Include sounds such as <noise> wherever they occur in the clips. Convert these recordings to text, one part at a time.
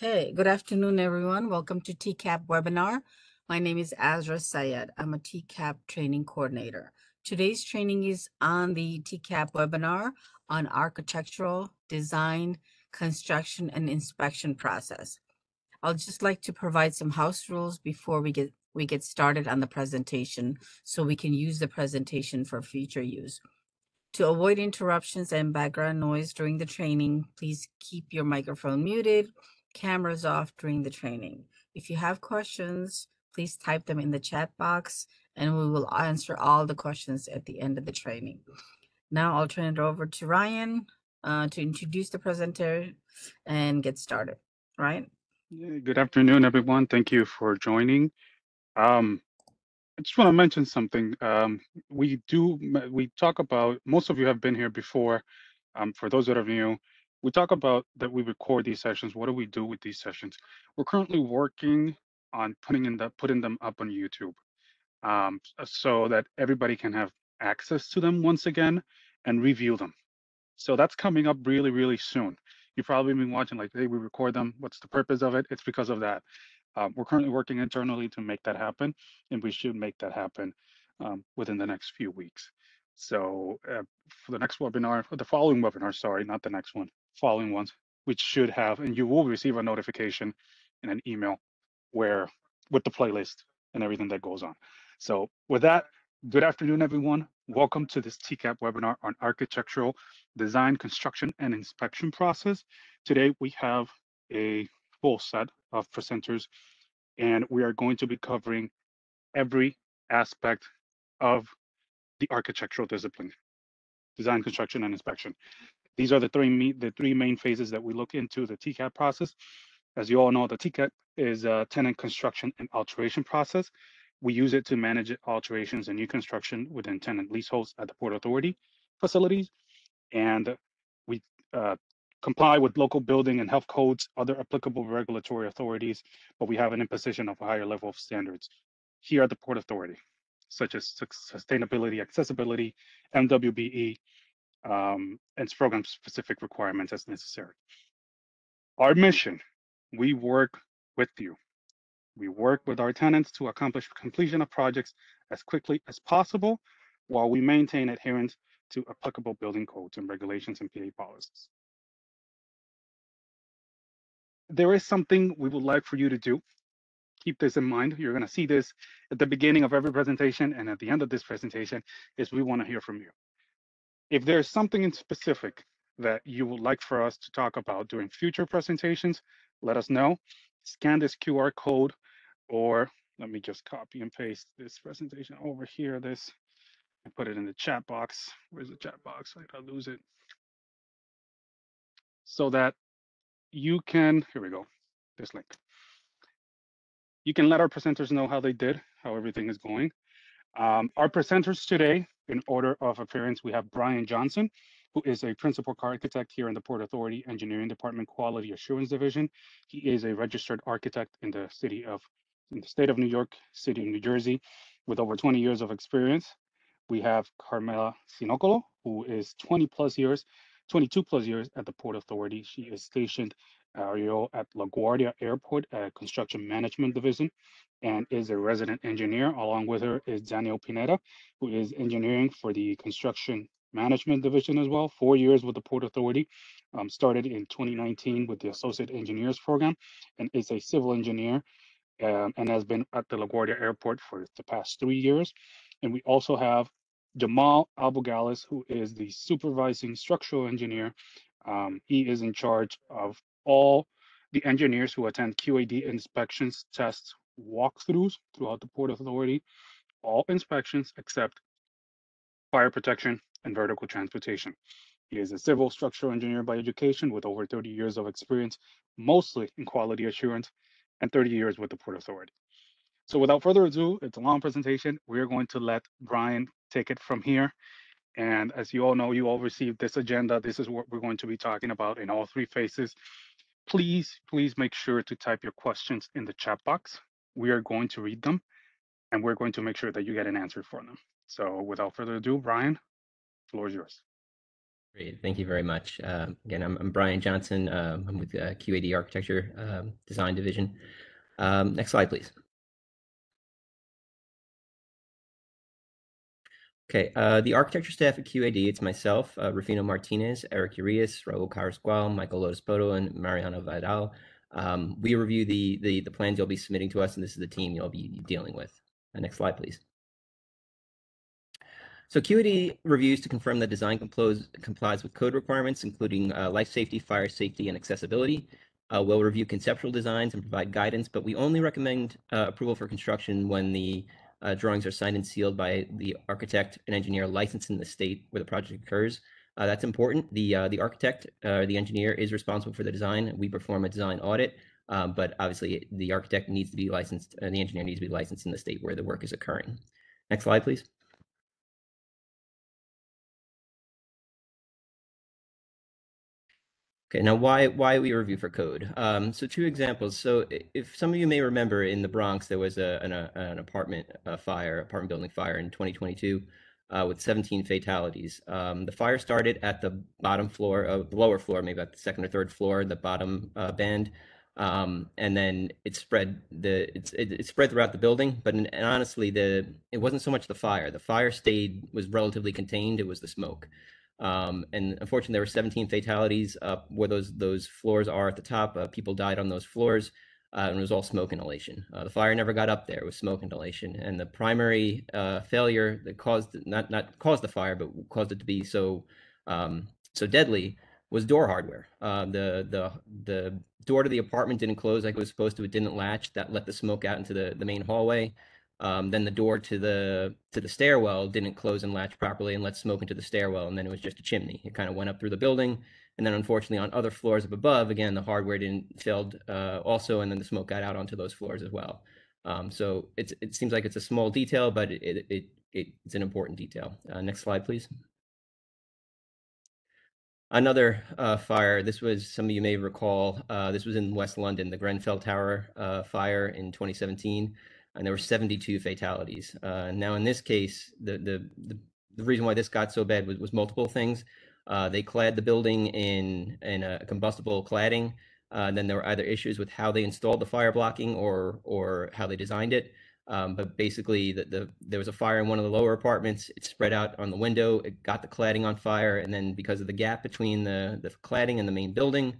Okay, good afternoon, everyone. Welcome to TCAP webinar. My name is Azra Sayed. I'm a TCAP training coordinator. Today's training is on the TCAP webinar on architectural design, construction, and inspection process. I'll just like to provide some house rules before we get we get started on the presentation so we can use the presentation for future use. To avoid interruptions and background noise during the training, please keep your microphone muted, cameras off during the training. If you have questions, please type them in the chat box and we will answer all the questions at the end of the training. Now I'll turn it over to Ryan uh, to introduce the presenter and get started. Right? Good afternoon, everyone. Thank you for joining. Um, I just want to mention something. Um, we do, we talk about, most of you have been here before. Um, for those that are new, we talk about that we record these sessions. What do we do with these sessions? We're currently working on putting in the putting them up on YouTube, um, so that everybody can have access to them once again and review them. So that's coming up really, really soon. You've probably been watching like, hey, we record them. What's the purpose of it? It's because of that. Um, we're currently working internally to make that happen, and we should make that happen um, within the next few weeks. So uh, for the next webinar, the following webinar, sorry, not the next one, following ones, which should have, and you will receive a notification in an email where with the playlist and everything that goes on. So with that, good afternoon, everyone. Welcome to this TCAP webinar on architectural design, construction, and inspection process. Today, we have a full set of presenters, and we are going to be covering every aspect of the architectural discipline, design, construction, and inspection. These are the three, the three main phases that we look into the TCAP process. As you all know, the TCAP is a tenant construction and alteration process. We use it to manage alterations and new construction within tenant leaseholds at the Port Authority facilities. And we uh, comply with local building and health codes, other applicable regulatory authorities, but we have an imposition of a higher level of standards here at the Port Authority, such as sustainability, accessibility, MWBE, um, and program specific requirements as necessary. Our mission, we work with you. We work with our tenants to accomplish completion of projects as quickly as possible while we maintain adherence to applicable building codes and regulations and PA policies. There is something we would like for you to do. Keep this in mind. You're going to see this at the beginning of every presentation and at the end of this presentation is we want to hear from you. If there's something in specific that you would like for us to talk about during future presentations, let us know. Scan this QR code or let me just copy and paste this presentation over here, this, and put it in the chat box. Where's the chat box? I gotta lose it. So that you can, here we go, this link. You can let our presenters know how they did, how everything is going. Um, our presenters today in order of appearance, we have Brian Johnson, who is a principal architect here in the Port Authority Engineering Department Quality Assurance Division. He is a registered architect in the city of, in the state of New York, city of New Jersey, with over 20 years of experience. We have Carmela Sinocolo, who is 20 plus years, 22 plus years at the Port Authority. She is stationed Ario at LaGuardia Airport uh, Construction Management Division and is a resident engineer. Along with her is Daniel Pineda, who is engineering for the Construction Management Division as well. Four years with the Port Authority, um, started in 2019 with the Associate Engineers Program and is a civil engineer um, and has been at the LaGuardia Airport for the past three years. And we also have Jamal Albugalis, who is the supervising structural engineer. Um, he is in charge of all the engineers who attend QAD inspections, tests, walkthroughs throughout the Port Authority, all inspections except fire protection and vertical transportation. He is a civil structural engineer by education with over 30 years of experience, mostly in quality assurance, and 30 years with the Port Authority. So without further ado, it's a long presentation. We're going to let Brian take it from here. And as you all know, you all received this agenda. This is what we're going to be talking about in all three phases please, please make sure to type your questions in the chat box. We are going to read them and we're going to make sure that you get an answer for them. So without further ado, Brian, the floor is yours. Great. Thank you very much. Um, again, I'm, I'm Brian Johnson. Um, I'm with uh, QAD Architecture um, Design Division. Um, next slide, please. Okay, uh, the architecture staff at QAD, it's myself, uh, Rufino Martinez, Eric Urias, Raul Carrasqual, Michael Lotus Poto, and Mariano Vidal. Um, we review the, the, the plans you'll be submitting to us, and this is the team you'll be dealing with. Uh, next slide, please. So QAD reviews to confirm that design complies, complies with code requirements, including uh, life safety, fire safety, and accessibility. Uh, we'll review conceptual designs and provide guidance, but we only recommend uh, approval for construction when the uh, drawings are signed and sealed by the architect and engineer licensed in the state where the project occurs. Uh, that's important. The uh, the architect or the engineer is responsible for the design. We perform a design audit, um, but obviously the architect needs to be licensed and the engineer needs to be licensed in the state where the work is occurring. Next slide, please. Okay, now why why we review for code? Um, so two examples. So if some of you may remember in the Bronx, there was a, an, a, an apartment fire, apartment building fire in 2022 uh, with 17 fatalities. Um, the fire started at the bottom floor, uh, the lower floor, maybe at the second or third floor, the bottom uh, band. Um, and then it spread the it, it, spread throughout the building. But in, and honestly, the it wasn't so much the fire. The fire stayed was relatively contained. It was the smoke. Um, and unfortunately, there were 17 fatalities where those those floors are at the top. Uh, people died on those floors, uh, and it was all smoke inhalation. Uh, the fire never got up there; it was smoke inhalation. And the primary uh, failure that caused not not caused the fire, but caused it to be so um, so deadly was door hardware. Uh, the the the door to the apartment didn't close like it was supposed to. It didn't latch. That let the smoke out into the the main hallway. Um, then the door to the to the stairwell didn't close and latch properly and let smoke into the stairwell, and then it was just a chimney. It kind of went up through the building, and then unfortunately on other floors up above, again the hardware didn't failed uh, also, and then the smoke got out onto those floors as well. Um, so it's it seems like it's a small detail, but it it, it, it it's an important detail. Uh, next slide, please. Another uh, fire. This was some of you may recall. Uh, this was in West London, the Grenfell Tower uh, fire in 2017 and there were 72 fatalities. Uh, now, in this case, the, the, the the reason why this got so bad was, was multiple things. Uh, they clad the building in in a combustible cladding. Uh, then there were either issues with how they installed the fire blocking or or how they designed it. Um, but basically, the, the there was a fire in one of the lower apartments. It spread out on the window. It got the cladding on fire, and then because of the gap between the the cladding and the main building,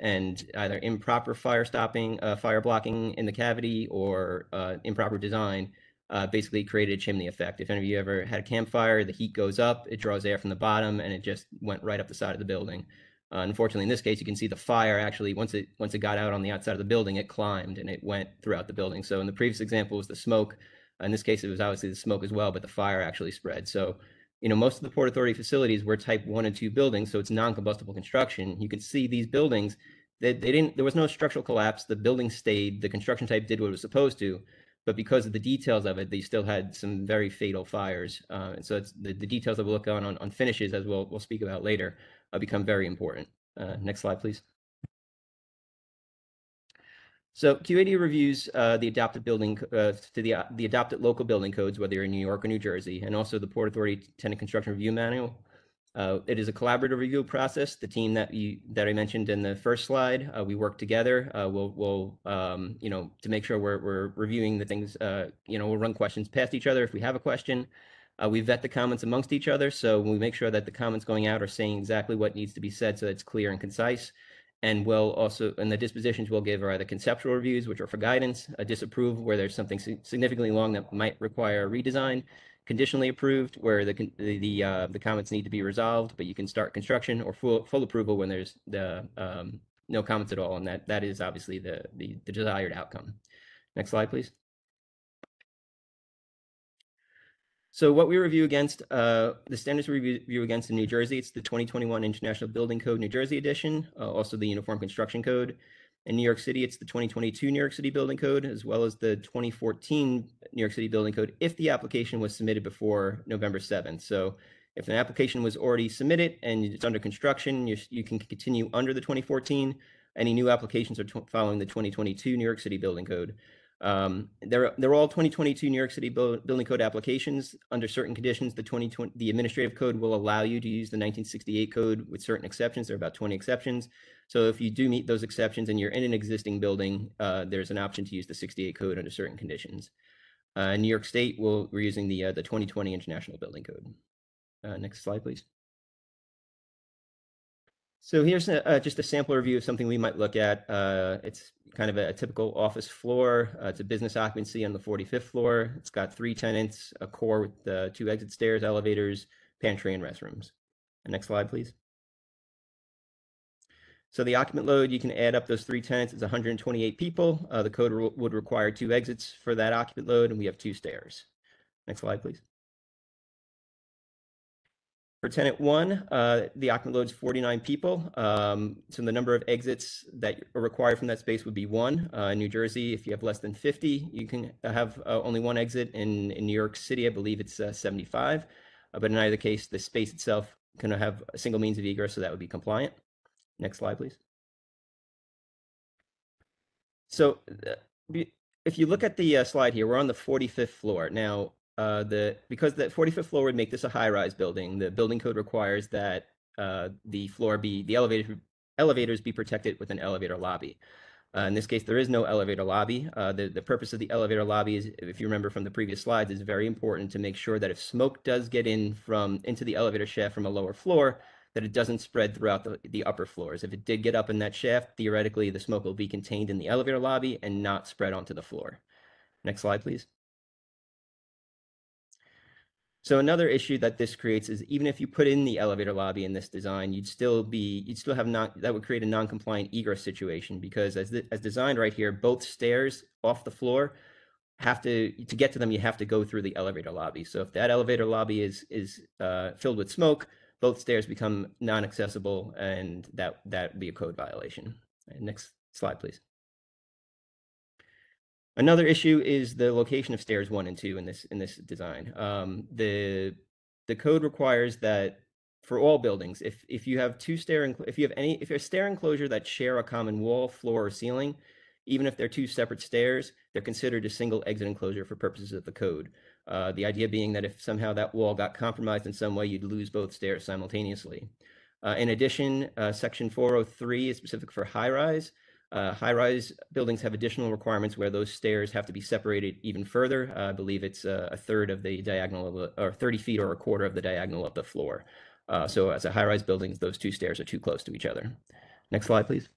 and either improper fire stopping, uh, fire blocking in the cavity or uh, improper design uh, basically created a chimney effect. If any of you ever had a campfire, the heat goes up, it draws air from the bottom, and it just went right up the side of the building. Uh, unfortunately, in this case, you can see the fire actually once it once it got out on the outside of the building, it climbed and it went throughout the building. So in the previous example was the smoke. In this case, it was obviously the smoke as well, but the fire actually spread. So you know, most of the Port Authority facilities were type one and two buildings, so it's non-combustible construction. You can see these buildings, they, they didn't, there was no structural collapse. The building stayed, the construction type did what it was supposed to, but because of the details of it, they still had some very fatal fires. Uh, and so it's the, the details that we'll look on, on, on finishes, as we'll, we'll speak about later, uh, become very important. Uh, next slide, please. So QAD reviews uh, the adopted building uh, to the the adopted local building codes, whether you're in New York or New Jersey, and also the Port Authority Tenant Construction Review Manual. Uh, it is a collaborative review process. The team that you that I mentioned in the first slide, uh, we work together. Uh, we'll we'll um, you know to make sure we're we're reviewing the things. you know, we'll run questions past each other if we have a question. we vet the comments amongst each other, so we make sure that the comments going out are saying exactly what needs to be said, so it's clear and concise and we'll also in the dispositions we'll give are either conceptual reviews which are for guidance a disapprove where there's something significantly long that might require a redesign conditionally approved where the the the, uh, the comments need to be resolved but you can start construction or full full approval when there's the um, no comments at all and that that is obviously the, the the desired outcome. Next slide please So what we review against, uh, the standards we review against in New Jersey, it's the 2021 International Building Code New Jersey edition, uh, also the Uniform Construction Code. In New York City, it's the 2022 New York City Building Code, as well as the 2014 New York City Building Code, if the application was submitted before November 7th. So if an application was already submitted and it's under construction, you, you can continue under the 2014. Any new applications are following the 2022 New York City Building Code. Um, they're they're all 2022 New York City Buil- building code applications. Under certain conditions, the 2020 the administrative code will allow you to use the 1968 code with certain exceptions. There are about 20 exceptions. So if you do meet those exceptions and you're in an existing building, uh, there's an option to use the 68 code under certain conditions. Uh, New York State, will we're using the uh, the 2020 International Building Code. Uh, next slide, please. So here's a, uh, just a sample review of something we might look at. Uh, it's kind of a, a typical office floor. Uh, it's a business occupancy on the 45th floor. It's got three tenants, a core with uh, two exit stairs, elevators, pantry, and restrooms. Next slide, please. So the occupant load, you can add up those three tenants, it's 128 people. Uh, the code would require two exits for that occupant load, and we have two stairs. Next slide, please. For tenant one, uh, the occupant load is 49 people. Um, so the number of exits that are required from that space would be one. Uh, in New Jersey, if you have less than 50, you can have uh, only one exit. In, in New York City, I believe it's uh, 75. Uh, but in either case, the space itself can have a single means of egress, so that would be compliant. Next slide, please. So uh, if you look at the slide here, we're on the 45th floor. Now, uh, the because the 45th floor would make this a high-rise building, the building code requires that uh, the floor be the elevator elevators be protected with an elevator lobby. Uh, in this case, there is no elevator lobby. Uh, the, the purpose of the elevator lobby is, if you remember from the previous slides, is very important to make sure that if smoke does get in from into the elevator shaft from a lower floor, that it doesn't spread throughout the, the upper floors. If it did get up in that shaft, theoretically, the smoke will be contained in the elevator lobby and not spread onto the floor. Next slide, please. So another issue that this creates is even if you put in the elevator lobby in this design, you'd still be, you'd still have not, that would create a non-compliant egress situation because as, the, as designed right here, both stairs off the floor have to, to get to them, you have to go through the elevator lobby. So if that elevator lobby is, is uh, filled with smoke, both stairs become non-accessible and that, that would be a code violation. Next slide, please. Another issue is the location of stairs one and two in this in this design. Um, the the code requires that for all buildings, if if you have two stair if you have any if you have stair enclosure that share a common wall, floor, or ceiling, even if they're two separate stairs, they're considered a single exit enclosure for purposes of the code. Uh, the idea being that if somehow that wall got compromised in some way, you'd lose both stairs simultaneously. Uh, in addition, uh, section 403 is specific for high rise. Uh, high-rise buildings have additional requirements where those stairs have to be separated even further. Uh, I believe it's a, a third of the diagonal of the, or 30 feet or a quarter of the diagonal of the floor. Uh, so as a high-rise building, those two stairs are too close to each other. Next slide, please.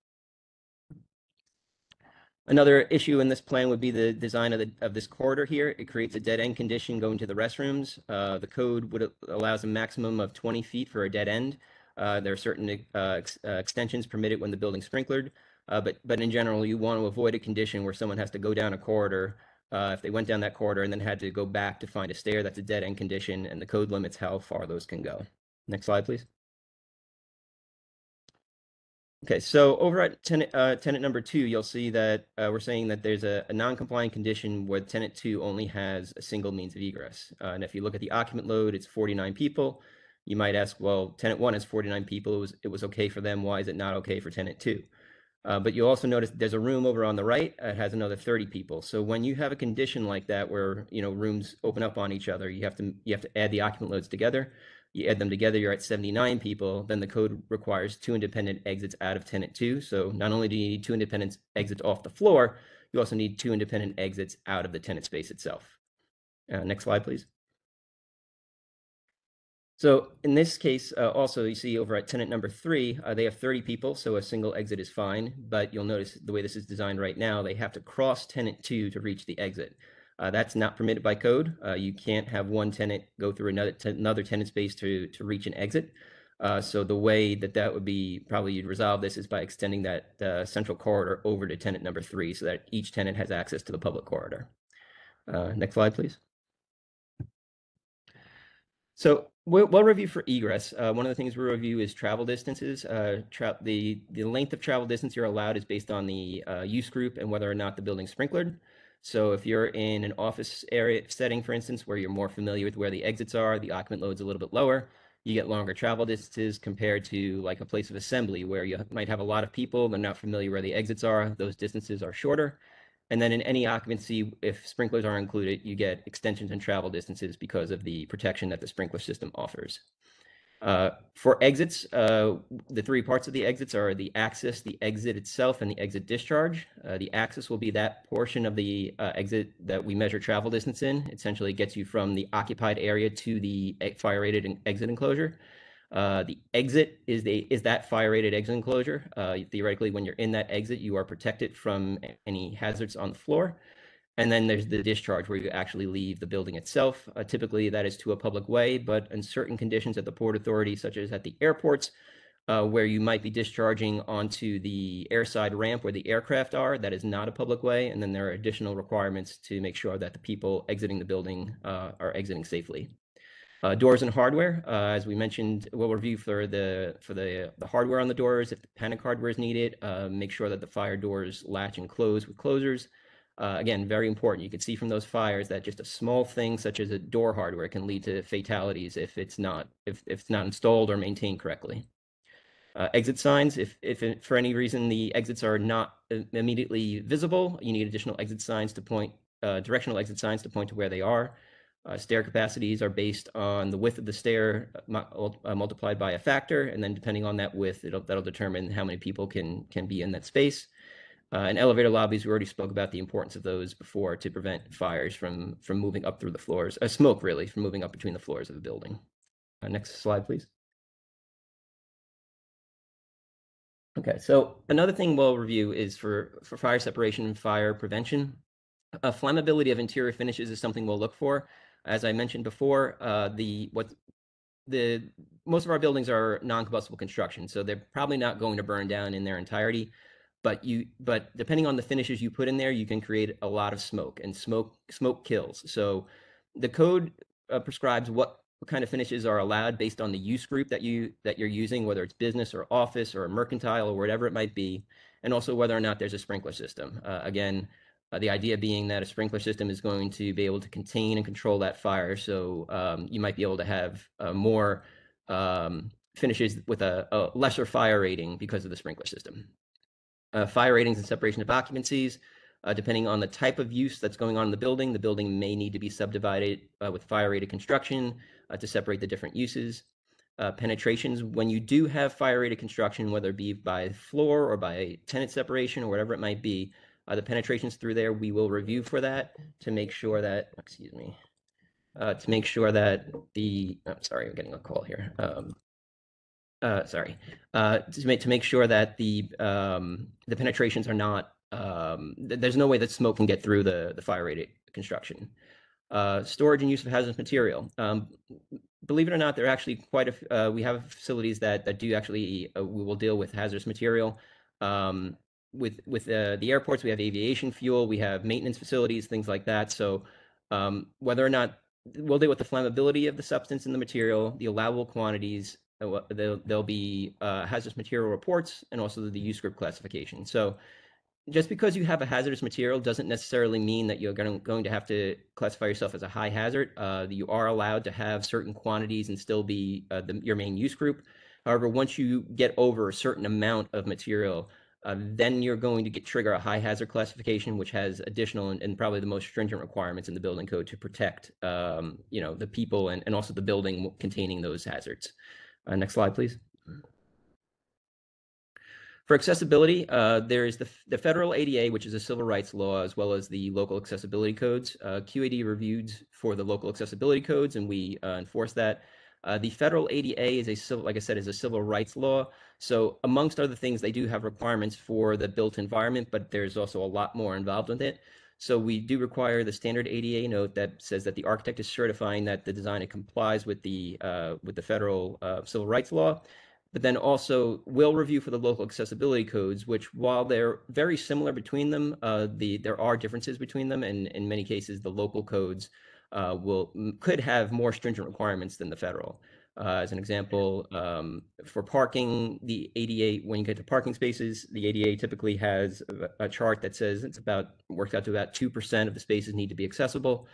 Another issue in this plan would be the design of the of this corridor here. It creates a dead end condition going to the restrooms. Uh, the code would allows a maximum of 20 feet for a dead end. Uh, there are certain uh, ex, uh, extensions permitted when the building's sprinklered. Uh, but but in general, you want to avoid a condition where someone has to go down a corridor. Uh, if they went down that corridor and then had to go back to find a stair, that's a dead end condition, and the code limits how far those can go. Next slide, please. Okay, so over at tenant uh, tenant number two, you'll see that uh, we're saying that there's a, a non-compliant condition where tenant two only has a single means of egress. Uh, and if you look at the occupant load, it's 49 people. You might ask, well, tenant one has 49 people. It was, it was okay for them. Why is it not okay for tenant two? Uh, but you'll also notice there's a room over on the right. It has another 30 people. So when you have a condition like that, where you know rooms open up on each other, you have to you have to add the occupant loads together. You add them together, you're at 79 people. Then the code requires two independent exits out of tenant two. So not only do you need two independent exits off the floor, you also need two independent exits out of the tenant space itself. Uh, next slide, please. So in this case, uh, also you see over at tenant number three, uh, they have 30 people, so a single exit is fine. But you'll notice the way this is designed right now, they have to cross tenant two to reach the exit. Uh, that's not permitted by code. Uh, you can't have one tenant go through another another tenant space to to reach an exit. Uh, so the way that that would be probably you'd resolve this is by extending that uh, central corridor over to tenant number three, so that each tenant has access to the public corridor. next slide, please. So we'll, we'll, review for egress. Uh, one of the things we review is travel distances. Uh, tra the, the length of travel distance you're allowed is based on the uh, use group and whether or not the building's sprinklered. So if you're in an office area setting, for instance, where you're more familiar with where the exits are, the occupant load's a little bit lower, you get longer travel distances compared to like a place of assembly where you might have a lot of people, they're not familiar where the exits are, those distances are shorter. And then in any occupancy, if sprinklers are included, you get extensions and travel distances because of the protection that the sprinkler system offers. Uh, for exits, uh, the three parts of the exits are the access, the exit itself, and the exit discharge. Uh, the access will be that portion of the uh, exit that we measure travel distance in. Essentially, it gets you from the occupied area to the e- fire-rated exit enclosure. Uh, the exit is the is that fire-rated exit enclosure. Uh, theoretically, when you're in that exit, you are protected from any hazards on the floor. And then there's the discharge where you actually leave the building itself. Uh, typically, that is to a public way, but in certain conditions at the Port Authority, such as at the airports, uh, where you might be discharging onto the airside ramp where the aircraft are, that is not a public way. And then there are additional requirements to make sure that the people exiting the building uh, are exiting safely. Uh, doors and hardware, uh, as we mentioned, we'll review for the for the the hardware on the doors. If the panic hardware is needed, uh, make sure that the fire doors latch and close with closers. Uh, again, very important. You can see from those fires that just a small thing such as a door hardware can lead to fatalities if it's not if, if it's not installed or maintained correctly. Uh, exit signs, if if for any reason the exits are not immediately visible, you need additional exit signs to point uh, directional exit signs to point to where they are. Uh, stair capacities are based on the width of the stair uh, mu- uh, multiplied by a factor, and then depending on that width, it'll that'll determine how many people can can be in that space. Uh, and elevator lobbies, we already spoke about the importance of those before to prevent fires from from moving up through the floors, uh, smoke really from moving up between the floors of a building. Uh, next slide, please. Okay, so another thing we'll review is for for fire separation and fire prevention. Uh, flammability of interior finishes is something we'll look for. As I mentioned before, uh, the what the most of our buildings are non-combustible construction, so they're probably not going to burn down in their entirety but you but depending on the finishes you put in there you can create a lot of smoke and smoke smoke kills. So the code uh, prescribes what, kind of finishes are allowed based on the use group that you that you're using whether it's business or office or mercantile or whatever it might be and also whether or not there's a sprinkler system. Uh, again uh, the idea being that a sprinkler system is going to be able to contain and control that fire so um, you might be able to have uh, more um, finishes with a, a lesser fire rating because of the sprinkler system uh, fire ratings and separation of occupancies. Uh, depending on the type of use that's going on in the building, the building may need to be subdivided uh, with fire rated construction uh, to separate the different uses. Penetrations, when you do have fire rated construction, whether it be by floor or by tenant separation or whatever it might be, uh, the penetrations through there, we will review for that to make sure that, excuse me, uh, to make sure that the, I'm sorry, I'm getting a call here. Um, uh, sorry, uh, to make to make sure that the um, the penetrations are not um, th- there's no way that smoke can get through the the fire rated construction. Uh, storage and use of hazardous material. Um, believe it or not, there are actually quite a, uh, we have facilities that that do actually uh, we will deal with hazardous material. Um, with with uh, the airports, we have aviation fuel, we have maintenance facilities, things like that. So um, whether or not we'll deal with the flammability of the substance in the material, the allowable quantities, uh, there'll, there'll be uh, hazardous material reports and also the use group classification. So just because you have a hazardous material doesn't necessarily mean that you're going, going to have to classify yourself as a high hazard. Uh, you are allowed to have certain quantities and still be uh, the, your main use group. However, once you get over a certain amount of material, uh, then you're going to get trigger a high hazard classification, which has additional and, and probably the most stringent requirements in the building code to protect, um, you know, the people and, and also the building containing those hazards. Uh, next slide, please. For accessibility, uh, there is the, the federal ADA, which is a civil rights law, as well as the local accessibility codes. Uh, QAD reviewed for the local accessibility codes, and we uh, enforce that. Uh, the federal ADA is a civil, like I said, is a civil rights law. So amongst other things, they do have requirements for the built environment, but there's also a lot more involved with it. So we do require the standard ADA note that says that the architect is certifying that the design complies with the uh, with the federal uh, civil rights law but then also will review for the local accessibility codes, which while they're very similar between them, uh, the there are differences between them, and in many cases the local codes uh, will could have more stringent requirements than the federal. Uh, as an example, um, for parking, the ADA when you get to parking spaces, the ADA typically has a, a chart that says it's about works out to about two percent of the spaces need to be accessible.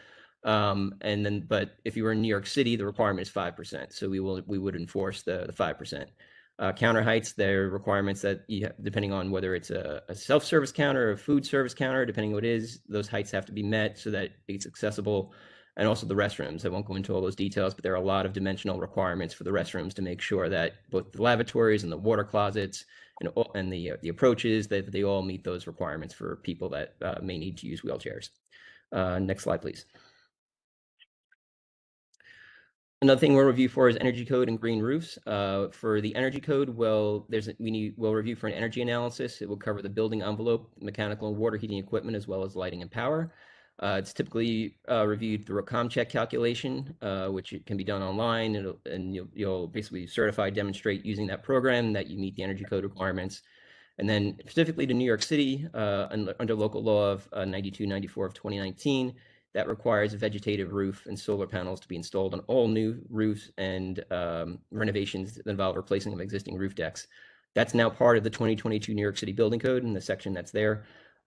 Um, and then, but if you were in New York City, the requirement is five percent. So we will we would enforce the the five percent. Uh, counter heights, there are requirements that you have, depending on whether it's a, a self-service counter or a food service counter, depending what it is, those heights have to be met so that it's accessible. And also the restrooms. I won't go into all those details, but there are a lot of dimensional requirements for the restrooms to make sure that both the lavatories and the water closets and, and the, uh, the approaches, that they all meet those requirements for people that uh, may need to use wheelchairs. Uh, next slide, please. Another thing we'll review for is energy code and green roofs. Uh, for the energy code, well, there's a, we need we'll review for an energy analysis. It will cover the building envelope, mechanical and water heating equipment, as well as lighting and power. Uh, it's typically uh, reviewed through a ComCheck calculation, uh, which can be done online, and, and you'll, you'll basically certify, demonstrate using that program that you meet the energy code requirements. And then specifically to New York City, uh, under, local law of uh, 9294 of 2019, that requires a vegetative roof and solar panels to be installed on all new roofs and um, renovations that involve replacing of existing roof decks. That's now part of the 2022 New York City Building Code and the section that's there.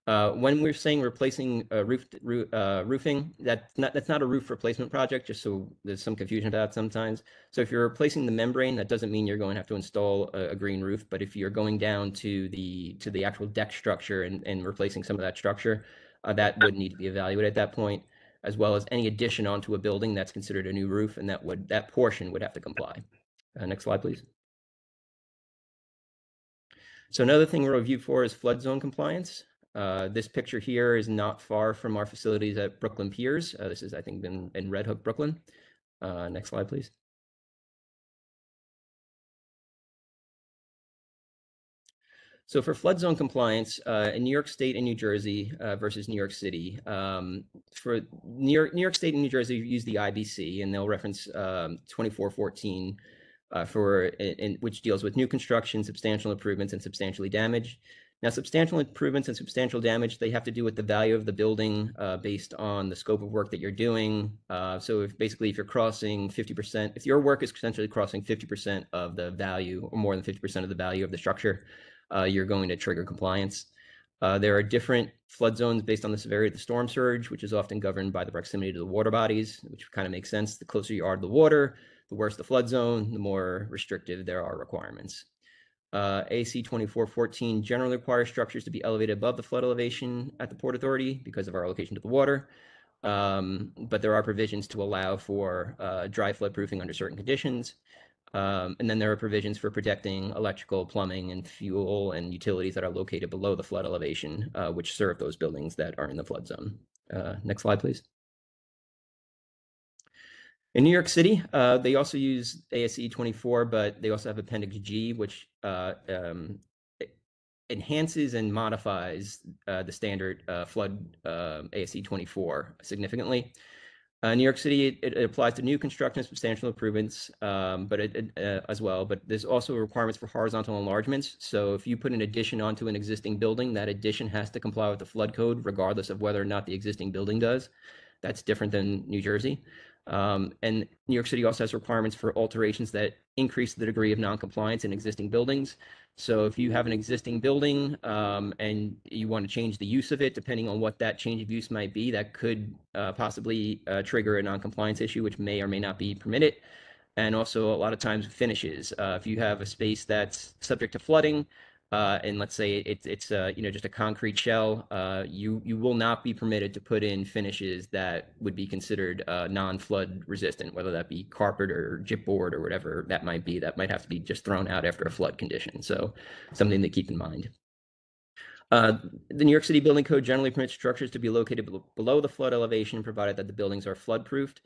Uh, when we're saying replacing uh, roof roo- uh, roofing, that's not that's not a roof replacement project. Just so there's some confusion about sometimes. So if you're replacing the membrane, that doesn't mean you're going to have to install a, a green roof. But if you're going down to the to the actual deck structure and, and replacing some of that structure, uh, that would need to be evaluated at that point, as well as any addition onto a building that's considered a new roof, and that would that portion would have to comply. Next slide, please. So another thing we'll review for is flood zone compliance. Uh, this picture here is not far from our facilities at Brooklyn Piers. Uh, this is, I think, in, in Red Hook, Brooklyn. Uh, next slide, please. So for flood zone compliance uh, in New York State and New Jersey uh, versus New York City, um, for New York, New York State and New Jersey use the IBC, and they'll reference um, 2414 uh, for in, in- which deals with new construction, substantial improvements, and substantially damaged. Now, substantial improvements and substantial damage, they have to do with the value of the building uh, based on the scope of work that you're doing. Uh, so if basically if you're crossing 50%, if your work is essentially crossing 50% of the value or more than 50% of the value of the structure, uh, you're going to trigger compliance. Uh, there are different flood zones based on the severity of the storm surge, which is often governed by the proximity to the water bodies, which kind of makes sense. The closer you are to the water, the worse the flood zone, the more restrictive there are requirements. Uh, AC 2414 generally requires structures to be elevated above the flood elevation at the Port Authority because of our location to the water. Um, but there are provisions to allow for uh, dry flood proofing under certain conditions. Um, and then there are provisions for protecting electrical, plumbing, and fuel and utilities that are located below the flood elevation, uh, which serve those buildings that are in the flood zone. Uh, next slide, please. In New York City, uh, they also use ASCE 24, but they also have Appendix G, which uh, um, enhances and modifies uh, the standard uh, flood uh, ASCE 24 significantly. Uh, New York City, it, it applies to new construction, substantial improvements, um, but it, it, uh, as well. But there's also requirements for horizontal enlargements. So if you put an addition onto an existing building, that addition has to comply with the flood code, regardless of whether or not the existing building does. That's different than New Jersey. Um, and New York City also has requirements for alterations that increase the degree of noncompliance in existing buildings. So if you have an existing building um, and you want to change the use of it, depending on what that change of use might be, that could uh, possibly uh, trigger a noncompliance issue, which may or may not be permitted. And also a lot of times finishes. Uh, if you have a space that's subject to flooding, uh, and let's say it's it's you know just a concrete shell, uh, you you will not be permitted to put in finishes that would be considered uh, non-flood resistant, whether that be carpet or gypboard or whatever that might be. That might have to be just thrown out after a flood condition. So something to keep in mind. Uh, the New York City Building Code generally permits structures to be located below the flood elevation, provided that the buildings are flood proofed.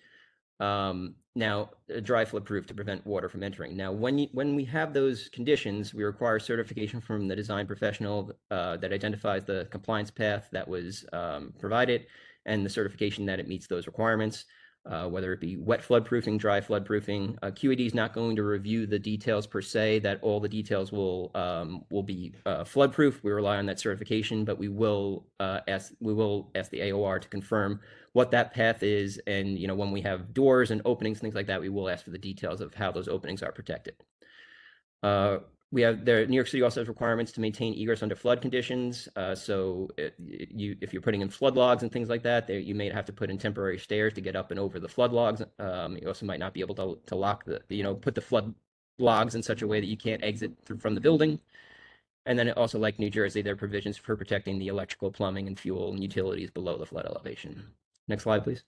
Um, now, dry flip proof to prevent water from entering. Now, when you, when we have those conditions, we require certification from the design professional uh, that identifies the compliance path that was um, provided and the certification that it meets those requirements. Uh, whether it be wet flood proofing, dry flood proofing, uh, is not going to review the details per se. That all the details will um, will be uh, flood proof. We rely on that certification, but we will uh, ask we will ask the AOR to confirm what that path is, and you know when we have doors and openings, things like that, we will ask for the details of how those openings are protected. Uh, we have there. New York City also has requirements to maintain egress under flood conditions. Uh, so it, it- you, if you're putting in flood logs and things like that, there you may have to put in temporary stairs to get up and over the flood logs. Um, you also might not be able to to lock the you know put the flood logs in such a way that you can't exit through from the building. And then also like New Jersey, there are provisions for protecting the electrical, plumbing, and fuel and utilities below the flood elevation. Next slide, please.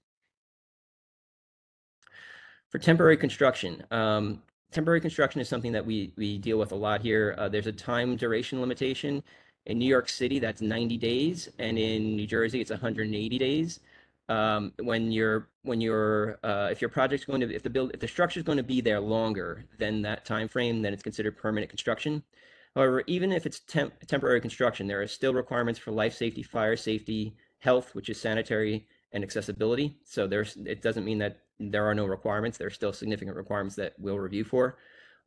For temporary construction, um, temporary construction is something that we we deal with a lot here. Uh, there's a time duration limitation. In New York City, that's 90 days, and in New Jersey, it's 180 days. Um, when you're when you're uh, if your project's going to if the build if the structure is going to be there longer than that time frame, then it's considered permanent construction. However, even if it's temp temporary construction, there are still requirements for life safety, fire safety, health, which is sanitary, and accessibility. So there's it doesn't mean that there are no requirements. There are still significant requirements that we'll review for.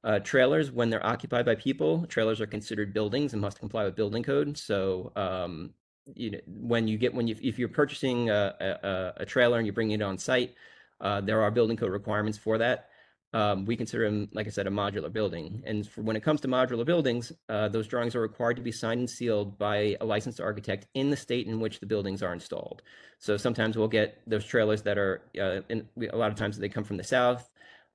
Uh, trailers, when they're occupied by people, trailers are considered buildings and must comply with building code. So, um, you know, when you get when you if you're purchasing a, a, a trailer and you bring it on site, uh, there are building code requirements for that. Um, we consider them, like I said, a modular building. And for when it comes to modular buildings, uh, those drawings are required to be signed and sealed by a licensed architect in the state in which the buildings are installed. So sometimes we'll get those trailers that are, uh, in, a lot of times they come from the south,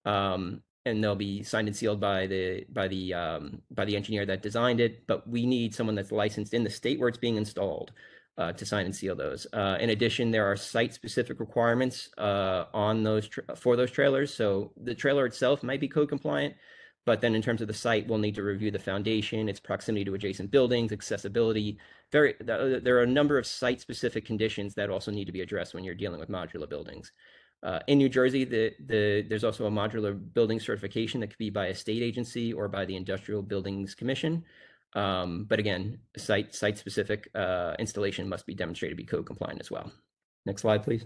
um, and they'll be signed and sealed by the by the um, by the engineer that designed it. But we need someone that's licensed in the state where it's being installed uh, to sign and seal those. Uh, in addition, there are site-specific requirements uh, on those for those trailers. So the trailer itself might be code compliant, but then in terms of the site, we'll need to review the foundation, its proximity to adjacent buildings, accessibility. Very, there are a number of site-specific conditions that also need to be addressed when you're dealing with modular buildings. Uh, in New Jersey, the, the, there's also a modular building certification that could be by a state agency or by the Industrial Buildings Commission. Um, but again, site site specific uh, installation must be demonstrated to be code compliant as well. Next slide, please.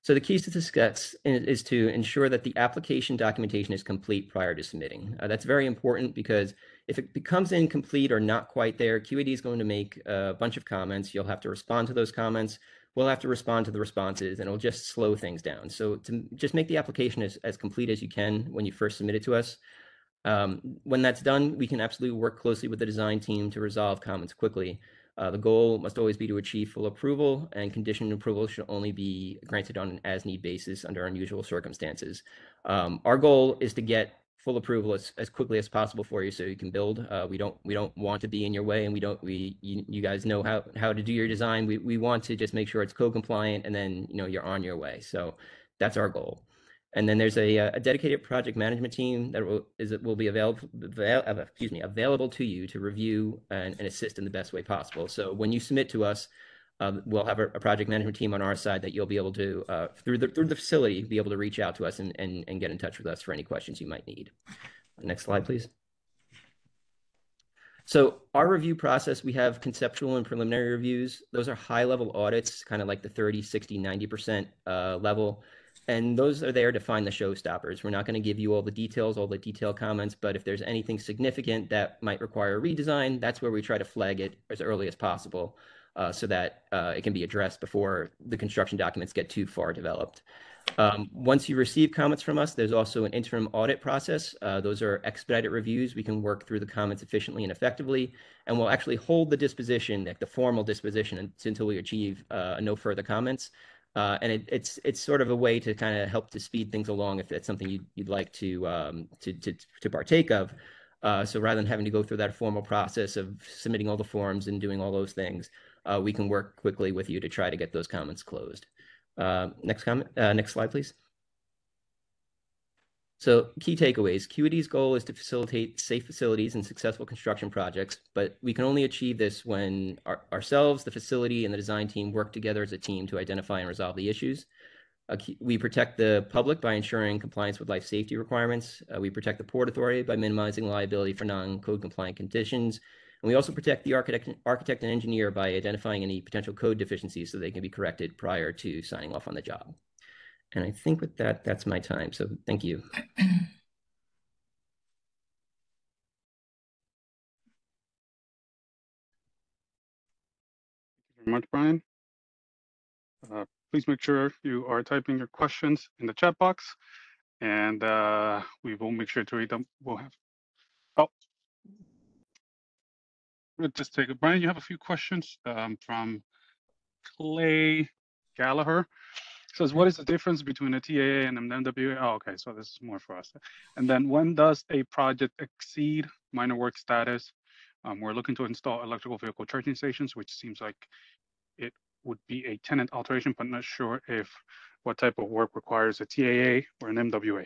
So the keys to success is to ensure that the application documentation is complete prior to submitting. Uh, that's very important because if it becomes incomplete or not quite there, QAD is going to make a bunch of comments. You'll have to respond to those comments. We'll have to respond to the responses and it'll just slow things down. So to just make the application as, as complete as you can when you first submit it to us, um, when that's done, we can absolutely work closely with the design team to resolve comments quickly. Uh, the goal must always be to achieve full approval, and condition approval should only be granted on an as-need basis under unusual circumstances. Um, our goal is to get full approval as, as quickly as possible for you so you can build. Uh, we don't we don't want to be in your way, and we don't we you, you guys know how how to do your design. We we want to just make sure it's code compliant, and then you know you're on your way. So that's our goal. And then there's a, uh, a dedicated project management team that will, is, will be available, avail, excuse me, available to you to review and, and, assist in the best way possible. So when you submit to us, uh, we'll have a, a, project management team on our side that you'll be able to, uh, through the through the facility, be able to reach out to us and, and, and get in touch with us for any questions you might need. Next slide, please. So our review process, we have conceptual and preliminary reviews. Those are high level audits, kind of like the 30, 60, 90% uh, level and those are there to find the showstoppers. We're not going to give you all the details, all the detailed comments, but if there's anything significant that might require a redesign, that's where we try to flag it as early as possible uh, so that uh, it can be addressed before the construction documents get too far developed. Um, once you receive comments from us, there's also an interim audit process. Uh, those are expedited reviews. We can work through the comments efficiently and effectively, and we'll actually hold the disposition, like the formal disposition, until we achieve uh, no further comments. Uh, and it, it's it's sort of a way to kind of help to speed things along if that's something you'd, you'd like to, um, to, to to partake of. Uh, so rather than having to go through that formal process of submitting all the forms and doing all those things, uh, we can work quickly with you to try to get those comments closed. Uh, next comment, uh, next slide, please. So key takeaways, QAD's goal is to facilitate safe facilities and successful construction projects, but we can only achieve this when our, ourselves, the facility, and the design team work together as a team to identify and resolve the issues. Uh, we protect the public by ensuring compliance with life safety requirements. Uh, we protect the Port Authority by minimizing liability for non-code compliant conditions. And we also protect the architect, architect and engineer by identifying any potential code deficiencies so they can be corrected prior to signing off on the job. And I think with that, that's my time. So thank you. <clears throat> Thank you very much, Brian. Uh, please make sure you are typing your questions in the chat box and uh, we will make sure to read them. We'll have, oh, we'll just take it. Brian, you have a few questions um, from Clay Gallagher. Says, what is the difference between a TAA and an MWA? Oh, okay, so this is more for us. And then when does a project exceed minor work status? Um, we're looking to install electrical vehicle charging stations, which seems like it would be a tenant alteration, but not sure if what type of work requires a TAA or an MWA.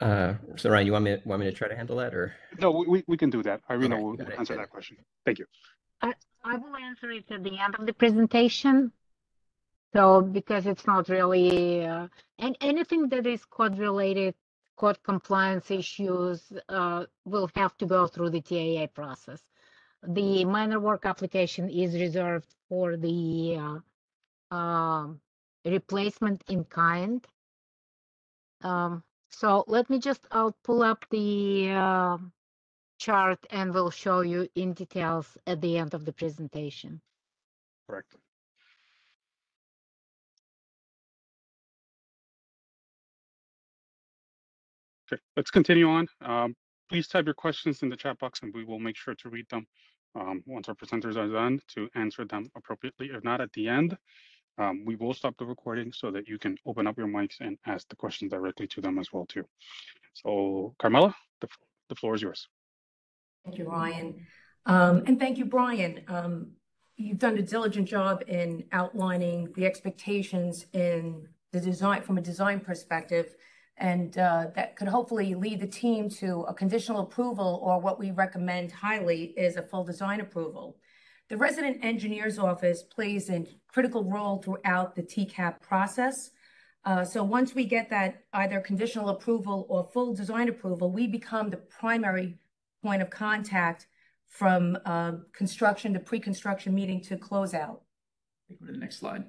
Uh, so Ryan, you want me, want me to try to handle that or? No, we, we, we can do that. Irina Okay, will got it, answer that question. Thank you. I will answer it at the end of the presentation. So because it's not really, uh, and anything that is code related, code compliance issues, uh, will have to go through the TAA process. The minor work application is reserved for the, uh, um, replacement in kind. Um, so let me just, I'll pull up the, um chart and we'll show you in details at the end of the presentation. Correct. Okay, let's continue on. Um, please type your questions in the chat box and we will make sure to read them um, once our presenters are done to answer them appropriately. If not at the end, um, we will stop the recording so that you can open up your mics and ask the questions directly to them as well too. So Carmela, the, the floor is yours. Thank you, Ryan. Um, and thank you, Brian. Um, you've done a diligent job in outlining the expectations in the design, from a design perspective. And, uh, that could hopefully lead the team to a conditional approval or what we recommend highly is a full design approval. The resident engineer's office plays a critical role throughout the TCAP process. Uh, so once we get that either conditional approval or full design approval, we become the primary point of contact from uh, construction to pre-construction meeting to closeout. Go to the next slide.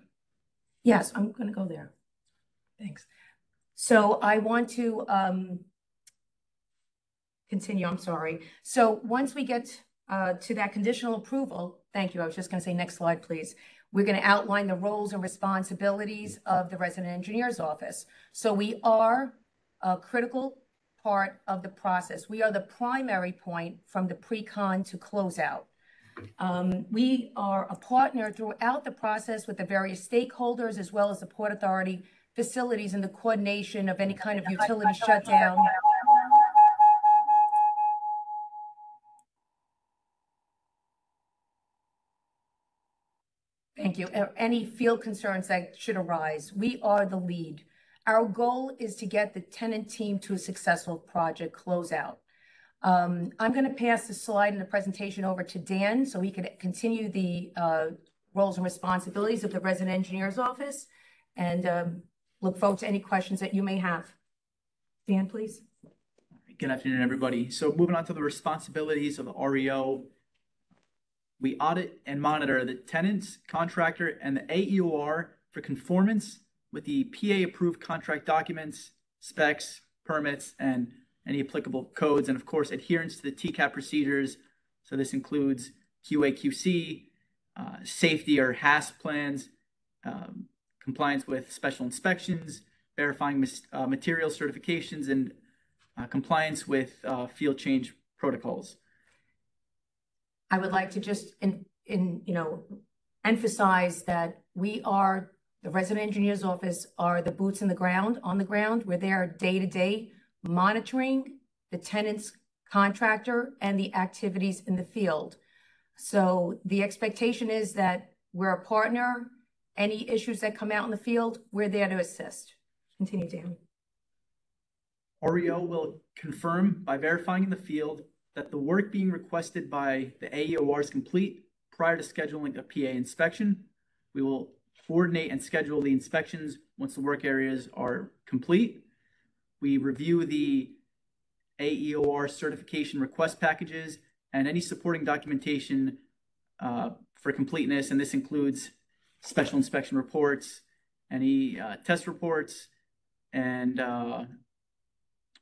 Yes, I'm going to go there. Thanks. So I want to um, continue, I'm sorry. So once we get uh, to that conditional approval, thank you, I was just going to say, next slide, please. We're going to outline the roles and responsibilities of the resident engineer's office. So we are a critical part of the process. We are the primary point from the pre-con to closeout. Um, we are a partner throughout the process with the various stakeholders as well as the Port Authority facilities and the coordination of any kind of utility shutdown. Thank you. Any field concerns that should arise, we are the lead. Our goal is to get the tenant team to a successful project closeout. Um, I'm going to pass the slide and the presentation over to Dan so he can continue the uh, roles and responsibilities of the resident engineer's office and um, look forward to any questions that you may have. Dan, please. Good afternoon, everybody. So moving on to the responsibilities of the REO. We audit and monitor the tenants, contractor, and the AEOR for conformance with the PA-approved contract documents, specs, permits, and any applicable codes, and of course, adherence to the TCAP procedures. So this includes QA/QC, uh, safety or HAS plans, um, compliance with special inspections, verifying uh, material certifications, and uh, compliance with uh, field change protocols. I would like to just in, in, you know, emphasize that we are, the resident engineer's office are the boots in the ground, on the ground. We're there day to day monitoring the tenant's contractor and the activities in the field. So the expectation is that we're a partner. Any issues that come out in the field, we're there to assist. Continue, Dan. REO will confirm by verifying in the field that the work being requested by the AEOR is complete prior to scheduling a PA inspection. We will coordinate and schedule the inspections once the work areas are complete. We review the AEOR certification request packages and any supporting documentation uh, for completeness, and this includes special inspection reports, any uh, test reports, and uh,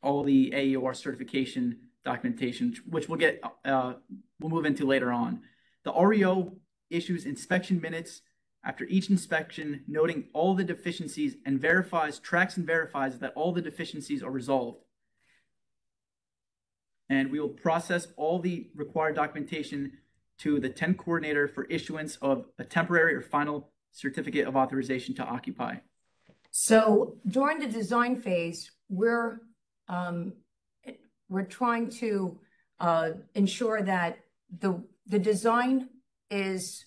all the AEOR certification documentation, which we'll get, uh, we'll move into later on. The REO issues inspection minutes after each inspection, noting all the deficiencies and verifies, tracks and verifies that all the deficiencies are resolved. And we will process all the required documentation to the tenant coordinator for issuance of a temporary or final certificate of authorization to occupy. So during the design phase, we're, um, we're trying to, uh, ensure that the, the design is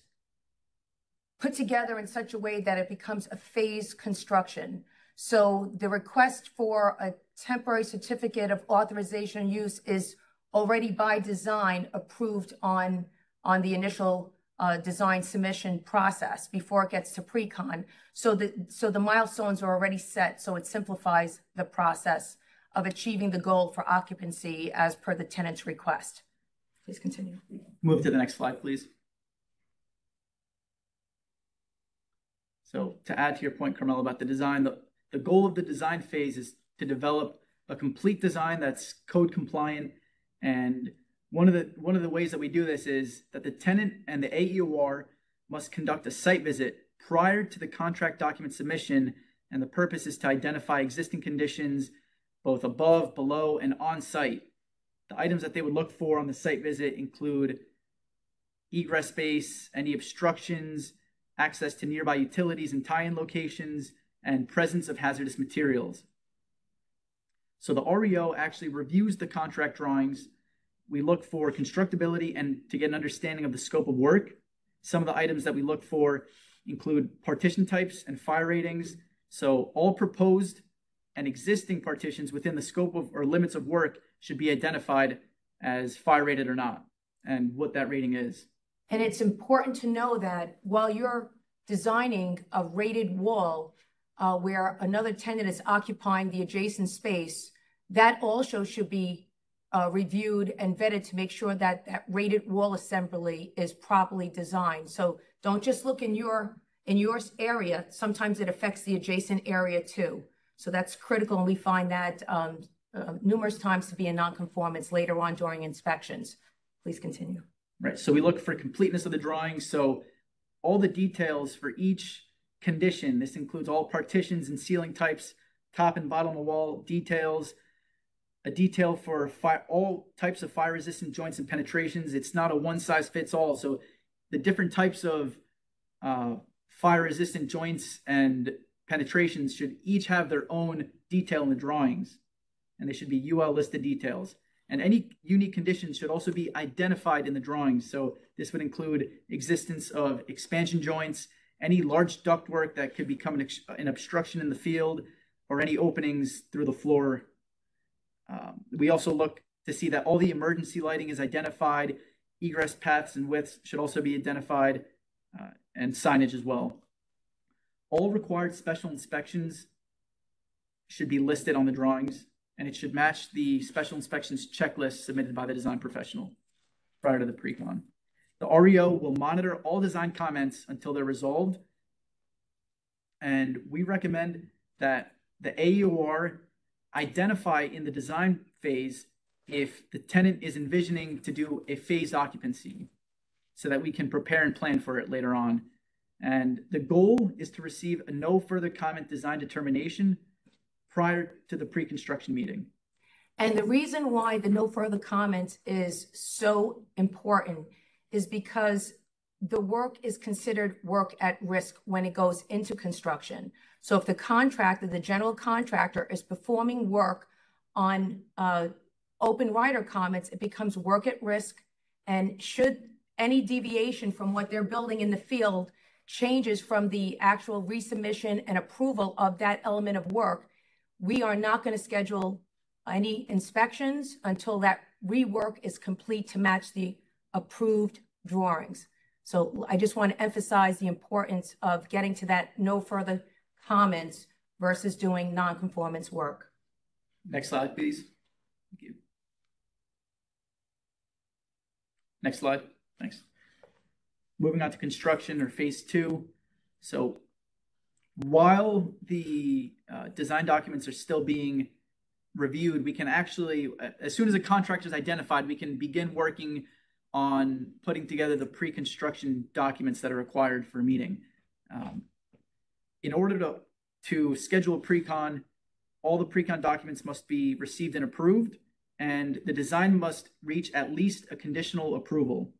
put together in such a way that it becomes a phased construction. So the request for a temporary certificate of authorization use is already by design approved on, on the initial uh, design submission process before it gets to pre-con. So the, so the milestones are already set, so it simplifies the process of achieving the goal for occupancy as per the tenant's request. Please continue. Move to the next slide, please. So to add to your point, Carmela, about the design, the, the goal of the design phase is to develop a complete design that's code compliant. And one of the one of the ways that we do this is that the tenant and the AEOR must conduct a site visit prior to the contract document submission. And the purpose is to identify existing conditions, both above, below, and on site. The items that they would look for on the site visit include egress space, any obstructions, access to nearby utilities and tie-in locations, and presence of hazardous materials. So the REO actually reviews the contract drawings. We look for constructability and to get an understanding of the scope of work. Some of the items that we look for include partition types and fire ratings. So all proposed and existing partitions within the scope of or limits of work should be identified as fire rated or not and what that rating is. And it's important to know that while you're designing a rated wall uh, where another tenant is occupying the adjacent space, that also should be uh, reviewed and vetted to make sure that that rated wall assembly is properly designed. So don't just look in your in your area. Sometimes it affects the adjacent area too. So that's critical, and we find that um, uh, numerous times to be a nonconformance later on during inspections. Please continue. Right. So we look for completeness of the drawing. So all the details for each condition. This includes all partitions and ceiling types, top and bottom of wall details, a detail for fire, all types of fire resistant joints and penetrations. It's not a one size fits all. So the different types of uh, fire resistant joints and penetrations should each have their own detail in the drawings, and they should be UL listed details. And any unique conditions should also be identified in the drawings. So this would include existence of expansion joints, any large ductwork that could become an, an obstruction in the field, or any openings through the floor. Um, we also look to see that all the emergency lighting is identified. Egress paths and widths should also be identified, uh, and signage as well. All required special inspections should be listed on the drawings and it should match the special inspections checklist submitted by the design professional prior to the pre-con. The REO will monitor all design comments until they're resolved. And we recommend that the AEOR identify in the design phase if the tenant is envisioning to do a phased occupancy so that we can prepare and plan for it later on. And the goal is to receive a no further comment design determination prior to the pre-construction meeting. And the reason why the no further comments is so important is because the work is considered work at risk when it goes into construction. So if the contractor, the general contractor is performing work on uh, open rider comments, it becomes work at risk. And should any deviation from what they're building in the field changes from the actual resubmission and approval of that element of work, we are not going to schedule any inspections until that rework is complete to match the approved drawings. So I just want to emphasize the importance of getting to that no further comments versus doing non-conformance work. Next slide, please. Thank you. Next slide. Thanks. Moving on to construction or phase two. So while the uh, design documents are still being reviewed, we can actually, as soon as a contractor is identified, we can begin working on putting together the pre-construction documents that are required for a meeting. Um, in order to, to schedule a pre-con, all the pre-con documents must be received and approved, and the design must reach at least a conditional approval.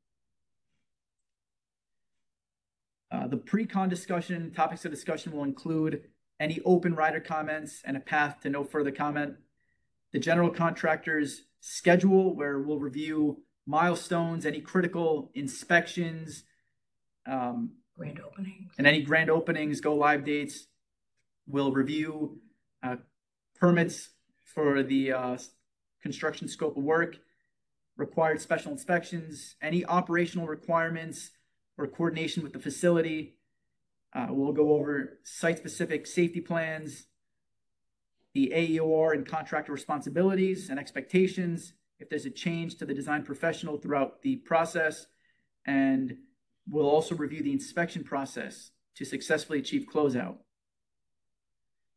Uh, the pre-con discussion, topics of discussion will include any open rider comments and a path to no further comment. The general contractor's schedule, where we'll review milestones, any critical inspections, um, Grand openings. and any grand openings, go live dates. We'll review uh, permits for the uh, construction scope of work, required special inspections, any operational requirements or coordination with the facility. Uh, we'll go over site-specific safety plans, the AEOR and contractor responsibilities and expectations, if there's a change to the design professional throughout the process, and we'll also review the inspection process to successfully achieve closeout.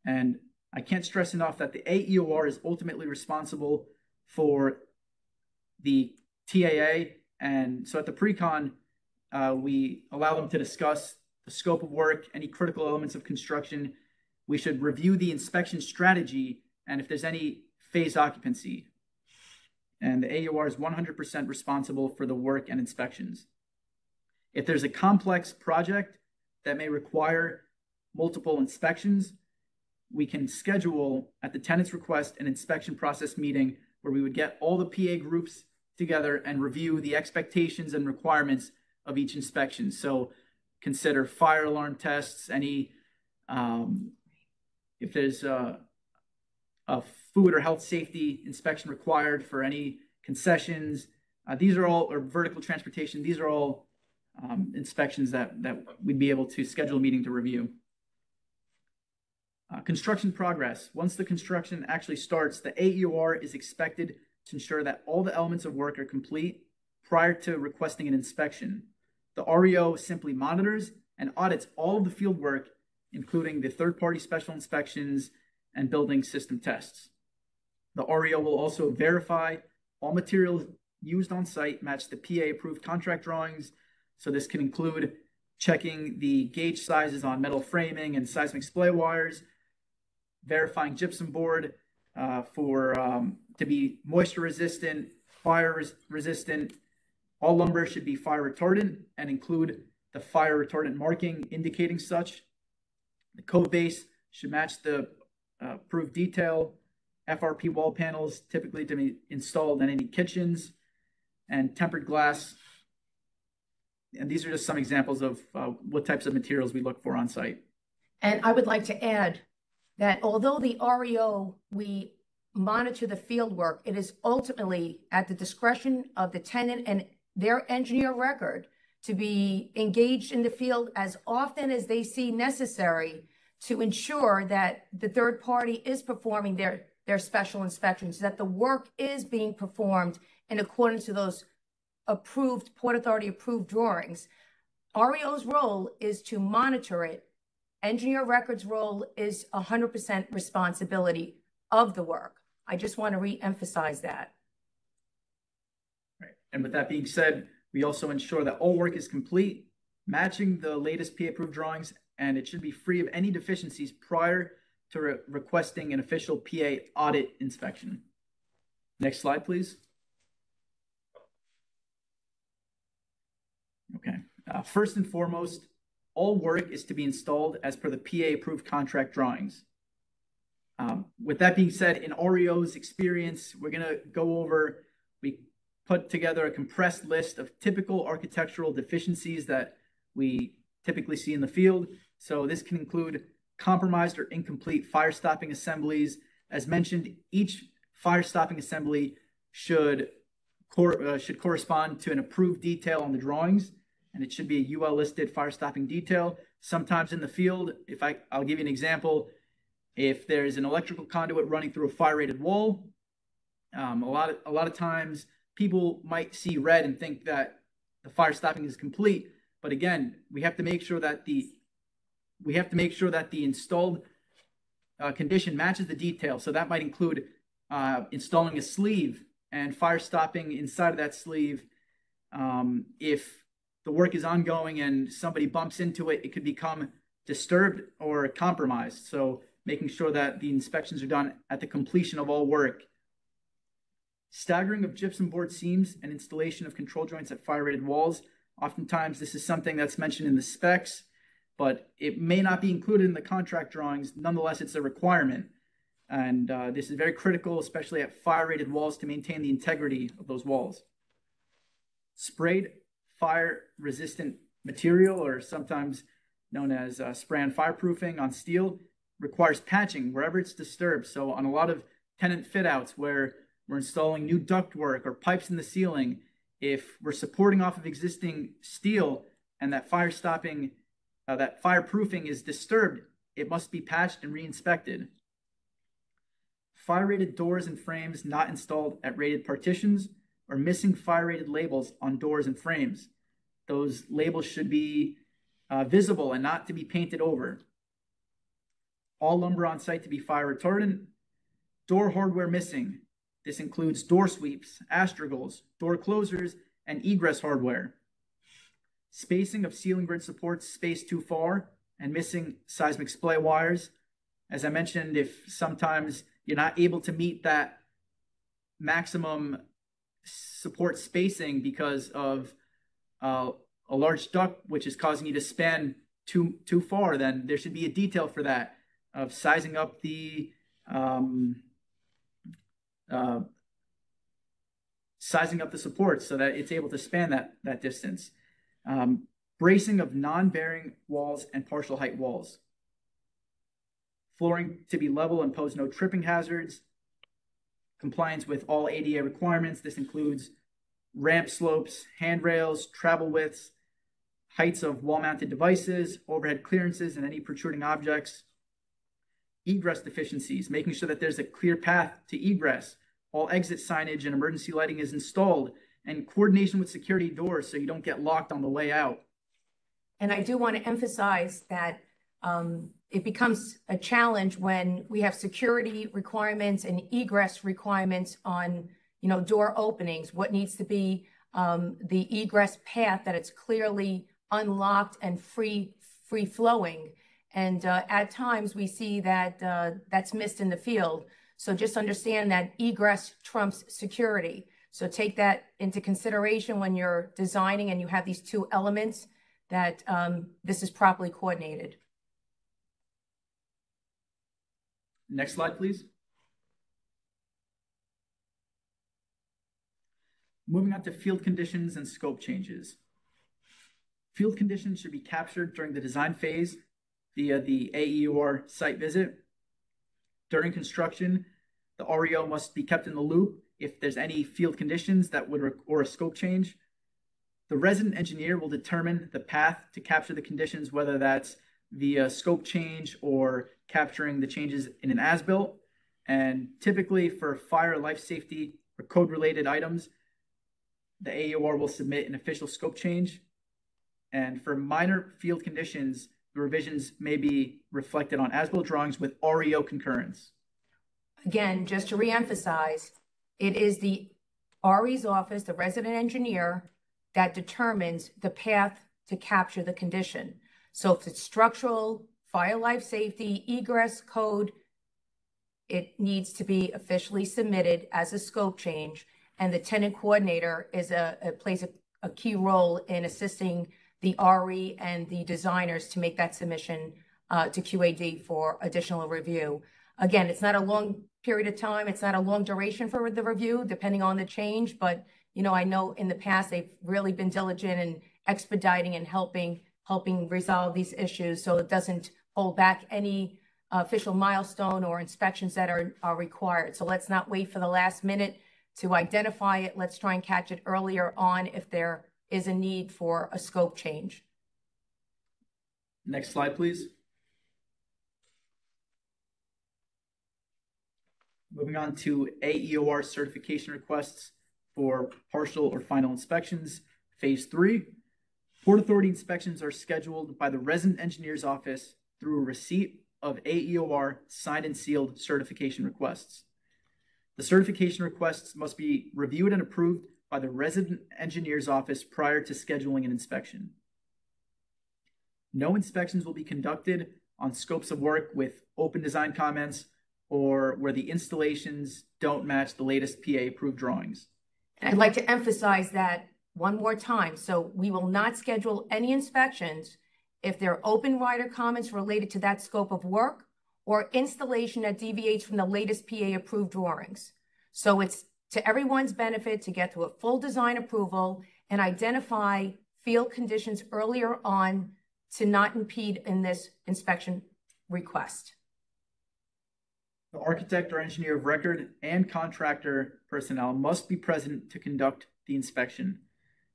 And I can't stress enough that the AEOR is ultimately responsible for the TAA. And so at the pre-con, uh, we allow them to discuss the scope of work, any critical elements of construction. We should review the inspection strategy and if there's any phase occupancy. And the AEOR is 100% responsible for the work and inspections. If there's a complex project that may require multiple inspections, we can schedule at the tenant's request an inspection process meeting where we would get all the PA groups together and review the expectations and requirements of each inspection. So consider fire alarm tests, any, um, if there's a, a food or health safety inspection required for any concessions. Uh, these are all, or vertical transportation, these are all um, inspections that, that we'd be able to schedule a meeting to review. Uh, construction progress. Once the construction actually starts, the AEOR is expected to ensure that all the elements of work are complete prior to requesting an inspection. The REO simply monitors and audits all of the field work, including the third-party special inspections and building system tests. The REO will also verify all materials used on site match the PA-approved contract drawings. So this can include checking the gauge sizes on metal framing and seismic splay wires, verifying gypsum board uh, for um, to be moisture resistant, fire res resistant. All lumber should be fire retardant and include the fire retardant marking indicating such. The cove base should match the uh, approved detail. FRP wall panels typically to be installed in any kitchens and tempered glass. And these are just some examples of uh, what types of materials we look for on site. And I would like to add that although the REO, we monitor the field work, it is ultimately at the discretion of the tenant and their engineer record to be engaged in the field as often as they see necessary to ensure that the third party is performing their, their special inspections, that the work is being performed in accordance to those approved, Port Authority approved drawings. REO's role is to monitor it. Engineer Records' role is 100% responsibility of the work. I just want to re-emphasize that. Right. And with that being said, we also ensure that all work is complete, matching the latest PA approved drawings, and it should be free of any deficiencies prior to re requesting an official PA audit inspection. Next slide, please. Okay. Uh, first and foremost, all work is to be installed as per the PA approved contract drawings. Um, with that being said, in REO's experience, we're going to go over, we put together a compressed list of typical architectural deficiencies that we typically see in the field. So this can include compromised or incomplete fire stopping assemblies. As mentioned, each fire stopping assembly uh, should correspond to an approved detail on the drawings, and it should be a UL listed fire stopping detail. Sometimes in the field, if I, I'll give you an example, if there's an electrical conduit running through a fire rated wall, um, a lot of a lot of times people might see red and think that the fire stopping is complete. But again, we have to make sure that the we have to make sure that the installed uh, condition matches the detail. So that might include uh, installing a sleeve and fire stopping inside of that sleeve. Um, if the work is ongoing and somebody bumps into it, it could become disturbed or compromised. So making sure that the inspections are done at the completion of all work. Staggering of gypsum board seams and installation of control joints at fire rated walls. Oftentimes, this is something that's mentioned in the specs, but it may not be included in the contract drawings. Nonetheless, it's a requirement. And uh, this is very critical, especially at fire rated walls to maintain the integrity of those walls. Sprayed fire resistant material, or sometimes known as uh, spray fireproofing on steel, requires patching wherever it's disturbed. So, on a lot of tenant fit outs where we're installing new ductwork or pipes in the ceiling, if we're supporting off of existing steel and that fire stopping, uh, that fireproofing is disturbed, it must be patched and re-inspected. Fire rated doors and frames not installed at rated partitions or missing fire rated labels on doors and frames. Those labels should be uh, visible and not to be painted over. All lumber on site to be fire retardant. Door hardware missing. This includes door sweeps, astragals, door closers, and egress hardware. Spacing of ceiling grid supports spaced too far and missing seismic splay wires. As I mentioned, if sometimes you're not able to meet that maximum support spacing because of uh, a large duct which is causing you to span too too far, then there should be a detail for that of sizing up the um, uh, sizing up the supports so that it's able to span that, that distance. Um, bracing of non-bearing walls and partial height walls. Flooring to be level and pose no tripping hazards. Compliance with all ADA requirements. This includes ramp slopes, handrails, travel widths, heights of wall-mounted devices, overhead clearances, and any protruding objects egress deficiencies, making sure that there's a clear path to egress. All exit signage and emergency lighting is installed, and coordination with security doors so you don't get locked on the way out. And I do want to emphasize that um, it becomes a challenge when we have security requirements and egress requirements on, you know, door openings. What needs to be um, the egress path that it's clearly unlocked and free free flowing. And uh, at times we see that uh, that's missed in the field. So just understand that egress trumps security. So take that into consideration when you're designing and you have these two elements that um, this is properly coordinated. Next slide, please. Moving on to field conditions and scope changes. Field conditions should be captured during the design phase via the AEOR site visit. During construction, the REO must be kept in the loop if there's any field conditions that would or a scope change. The resident engineer will determine the path to capture the conditions, whether that's via uh, scope change or capturing the changes in an as-built. And typically for fire, life safety, or code-related items, the AEOR will submit an official scope change. And for minor field conditions, the revisions may be reflected on as-built drawings with REO concurrence. Again, just to reemphasize, it is the RE's office, the resident engineer, that determines the path to capture the condition. So if it's structural, fire life safety, egress code, it needs to be officially submitted as a scope change. And the tenant coordinator is a, a plays a, a key role in assisting the RE and the designers to make that submission uh, to QAD for additional review. Again, it's not a long period of time. It's not a long duration for the review, depending on the change. But, you know, I know in the past, they've really been diligent in expediting and helping, helping resolve these issues. So it doesn't hold back any official milestone or inspections that are, are required. So let's not wait for the last minute to identify it. Let's try and catch it earlier on if there is a need for a scope change. Next slide, please. Moving on to AEOR certification requests for partial or final inspections, phase three. Port Authority inspections are scheduled by the resident engineer's office through a receipt of AEOR signed and sealed certification requests. The certification requests must be reviewed and approved by the resident engineer's office prior to scheduling an inspection. No inspections will be conducted on scopes of work with open design comments or where the installations don't match the latest PA approved drawings. I'd like to emphasize that one more time. So we will not schedule any inspections if there are open rider comments related to that scope of work or installation that deviates from the latest PA approved drawings. So it's to everyone's benefit to get to a full design approval and identify field conditions earlier on to not impede in this inspection request. The architect or engineer of record and contractor personnel must be present to conduct the inspection.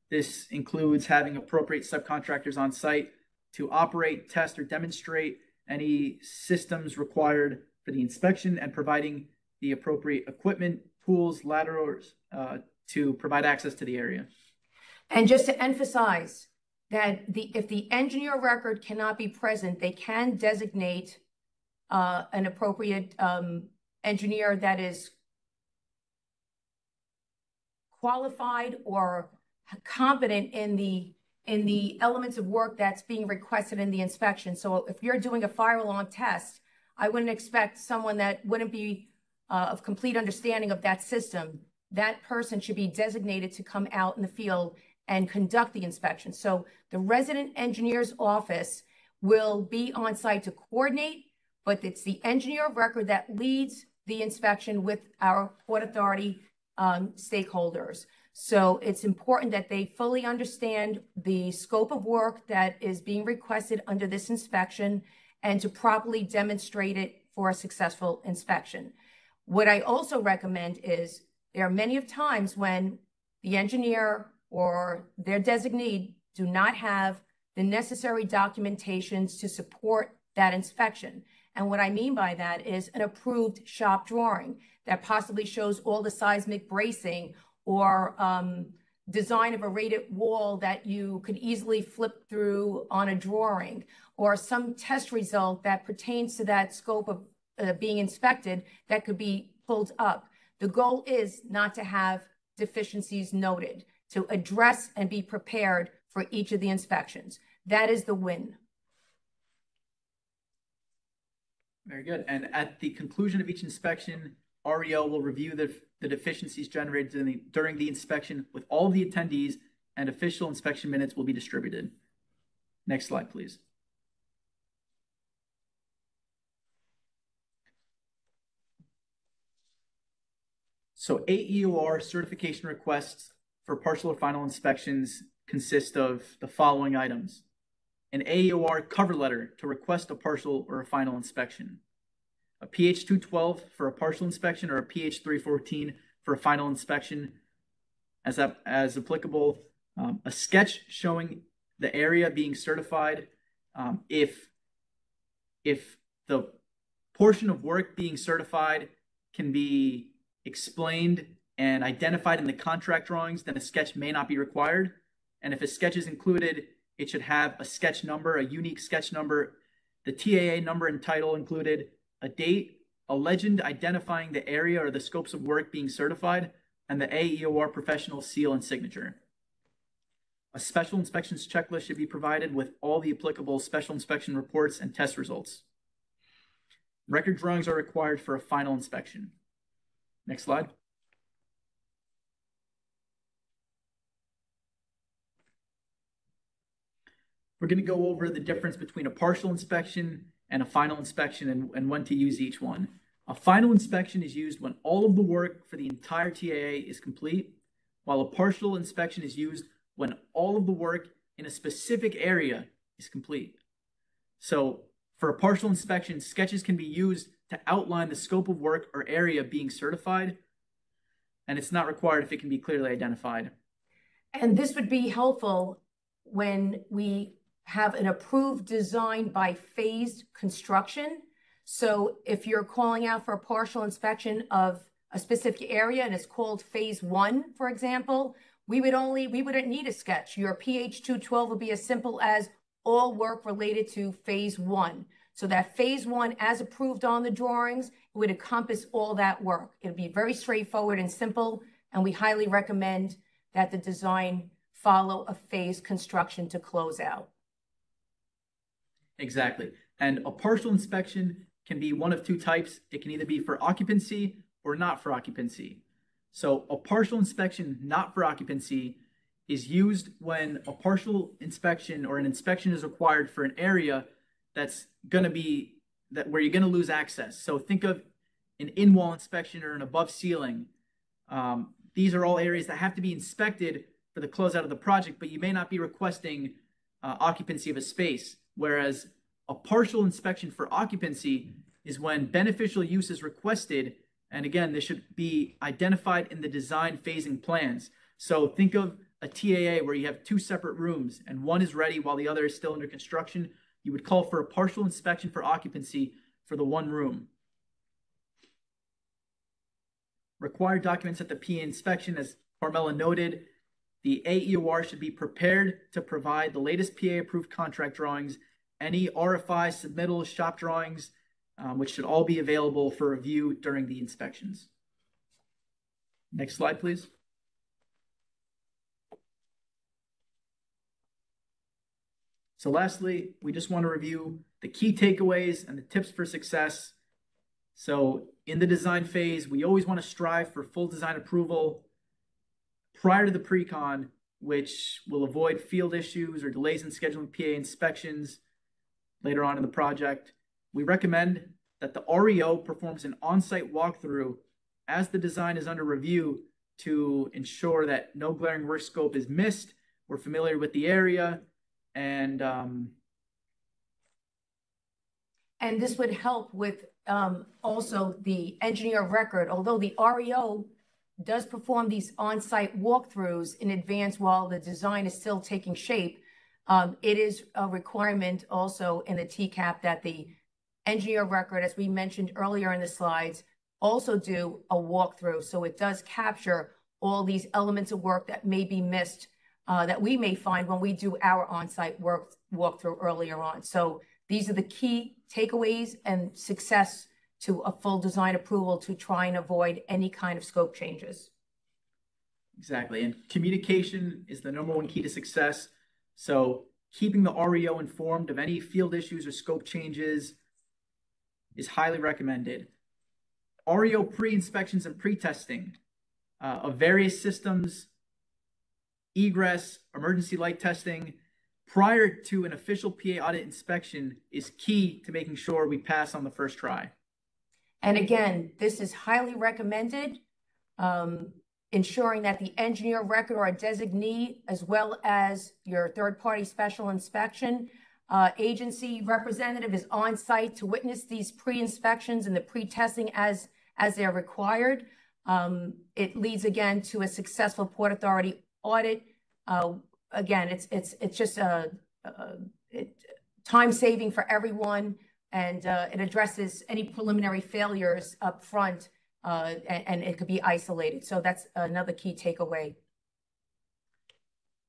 This includes having appropriate subcontractors on site to operate, test, or demonstrate any systems required for the inspection and providing the appropriate equipment, tools, laterals uh, to provide access to the area. And just to emphasize that the, if the engineer record cannot be present, they can designate uh, an appropriate um, engineer that is qualified or competent in the in the elements of work that's being requested in the inspection. So if you're doing a fire alarm test, I wouldn't expect someone that wouldn't be uh, of complete understanding of that system. That person should be designated to come out in the field and conduct the inspection. So the resident engineer's office will be on site to coordinate, but it's the engineer of record that leads the inspection with our Port Authority um, stakeholders. So it's important that they fully understand the scope of work that is being requested under this inspection and to properly demonstrate it for a successful inspection. What I also recommend is there are many of times when the engineer or their designee do not have the necessary documentations to support that inspection. And what I mean by that is an approved shop drawing that possibly shows all the seismic bracing or um, design of a rated wall that you could easily flip through on a drawing or some test result that pertains to that scope of uh, being inspected that could be pulled up. The goal is not to have deficiencies noted to address and be prepared for each of the inspections. That is the win. Very good. And at the conclusion of each inspection, REO will review the, the deficiencies generated during the, during the inspection with all of the attendees and official inspection minutes will be distributed. Next slide, please. So AEOR certification requests for partial or final inspections consist of the following items. An AEOR cover letter to request a partial or a final inspection. A PH 212 for a partial inspection or a PH 314 for a final inspection as, as applicable. Um, a sketch showing the area being certified. Um, if, if the portion of work being certified can be explained and identified in the contract drawings, then a sketch may not be required. And if a sketch is included, it should have a sketch number, a unique sketch number, the TAA number and title included, a date, a legend identifying the area or the scopes of work being certified, and the AEOR professional seal and signature. A special inspections checklist should be provided with all the applicable special inspection reports and test results. Record drawings are required for a final inspection. Next slide. We're going to go over the difference between a partial inspection and a final inspection and, and when to use each one. A final inspection is used when all of the work for the entire TAA is complete, while a partial inspection is used when all of the work in a specific area is complete. So for a partial inspection, sketches can be used to outline the scope of work or area being certified, and it's not required if it can be clearly identified. And this would be helpful when we have an approved design by phased construction. So if you're calling out for a partial inspection of a specific area and it's called phase one, for example, we would only, we wouldn't need a sketch. Your PH 212 would be as simple as all work related to phase one. So that phase one, as approved on the drawings, would encompass all that work. It'd be very straightforward and simple, and we highly recommend that the design follow a phased construction to close out. Exactly. And a partial inspection can be one of two types. It can either be for occupancy or not for occupancy. So a partial inspection not for occupancy is used when a partial inspection or an inspection is required for an area that's going to be that where you're going to lose access. So think of an in-wall inspection or an above ceiling. Um, these are all areas that have to be inspected for the closeout of the project, but you may not be requesting uh, occupancy of a space. Whereas a partial inspection for occupancy is when beneficial use is requested. And again, this should be identified in the design phasing plans. So think of a TAA where you have two separate rooms and one is ready while the other is still under construction. You would call for a partial inspection for occupancy for the one room. Required documents at the PA inspection, as Carmela noted, the AEOR should be prepared to provide the latest PA approved contract drawings, any RFI submittals, shop drawings, um, which should all be available for review during the inspections. Next slide, please. So lastly, we just want to review the key takeaways and the tips for success. So in the design phase, we always want to strive for full design approval prior to the pre-con, which will avoid field issues or delays in scheduling PA inspections later on in the project. We recommend that the REO performs an on-site walkthrough as the design is under review to ensure that no glaring work scope is missed. We're familiar with the area and um, And this would help with um, also the engineer of record, although the REO does perform these on-site walkthroughs in advance while the design is still taking shape. Um, it is a requirement also in the TCAP that the engineer of record, as we mentioned earlier in the slides, also do a walkthrough. So it does capture all these elements of work that may be missed, uh, that we may find when we do our on-site work walkthrough earlier on. So these are the key takeaways and success to a full design approval to try and avoid any kind of scope changes. Exactly. And communication is the number one key to success. So keeping the REO informed of any field issues or scope changes is highly recommended. REO pre-inspections and pre-testing uh, of various systems, egress, emergency light testing, prior to an official PA audit inspection is key to making sure we pass on the first try. And again, this is highly recommended, um, ensuring that the engineer record or a designee, as well as your third-party special inspection uh, agency representative is on site to witness these pre-inspections and the pre-testing as, as they're required. Um, it leads again to a successful Port Authority audit. Uh, again, it's, it's, it's just a, a it, time saving for everyone and uh, it addresses any preliminary failures up front uh, and, and, it could be isolated. So that's another key takeaway.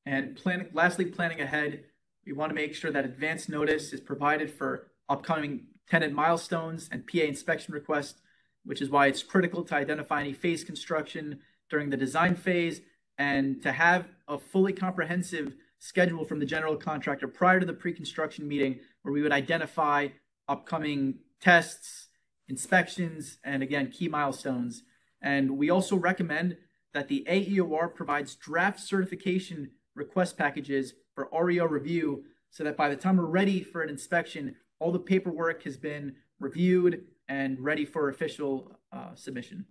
And planning, lastly, planning ahead, we want to make sure that advance notice is provided for upcoming tenant milestones and PA inspection requests, which is why it's critical to identify any phase construction during the design phase and to have a fully comprehensive schedule from the general contractor prior to the pre-construction meeting where we would identify upcoming tests, inspections, and again, key milestones. And we also recommend that the AEOR provides draft certification request packages for REO review so that by the time we're ready for an inspection, all the paperwork has been reviewed and ready for official uh, submission.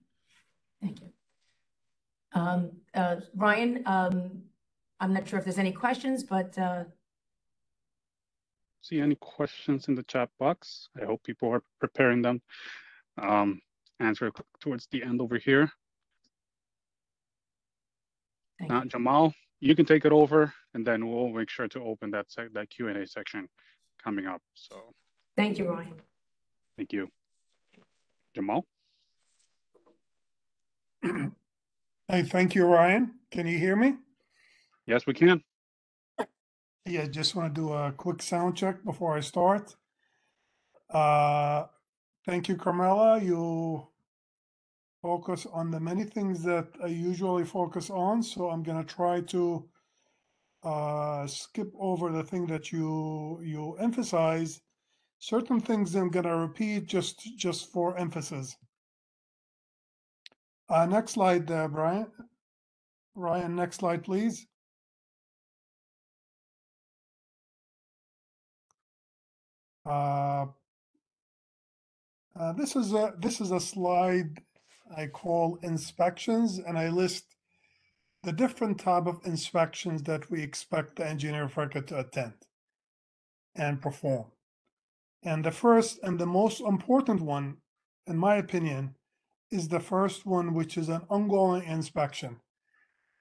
Thank you. Um, uh, Ryan, um, I'm not sure if there's any questions, but uh, see any questions in the chat box. I hope people are preparing them. Um, answer towards the end over here. Now, Jamal, you can take it over, and then we'll make sure to open that that Q and A section coming up. So, thank you, Ryan. Thank you, Jamal. <clears throat> Hey, thank you, Ryan. Can you hear me? Yes, we can. Yeah, just want to do a quick sound check before I start. Uh, thank you, Carmela. You focus on the many things that I usually focus on, so I'm gonna try to uh, skip over the thing that you you emphasize. Certain things I'm gonna repeat just just for emphasis. Uh, next slide, uh, Brian. Ryan, next slide, please. Uh, uh, this is a this is a slide I call inspections, and I list the different type of inspections that we expect the engineer of record to attend and perform. And the first and the most important one, in my opinion, is the first one, which is an ongoing inspection,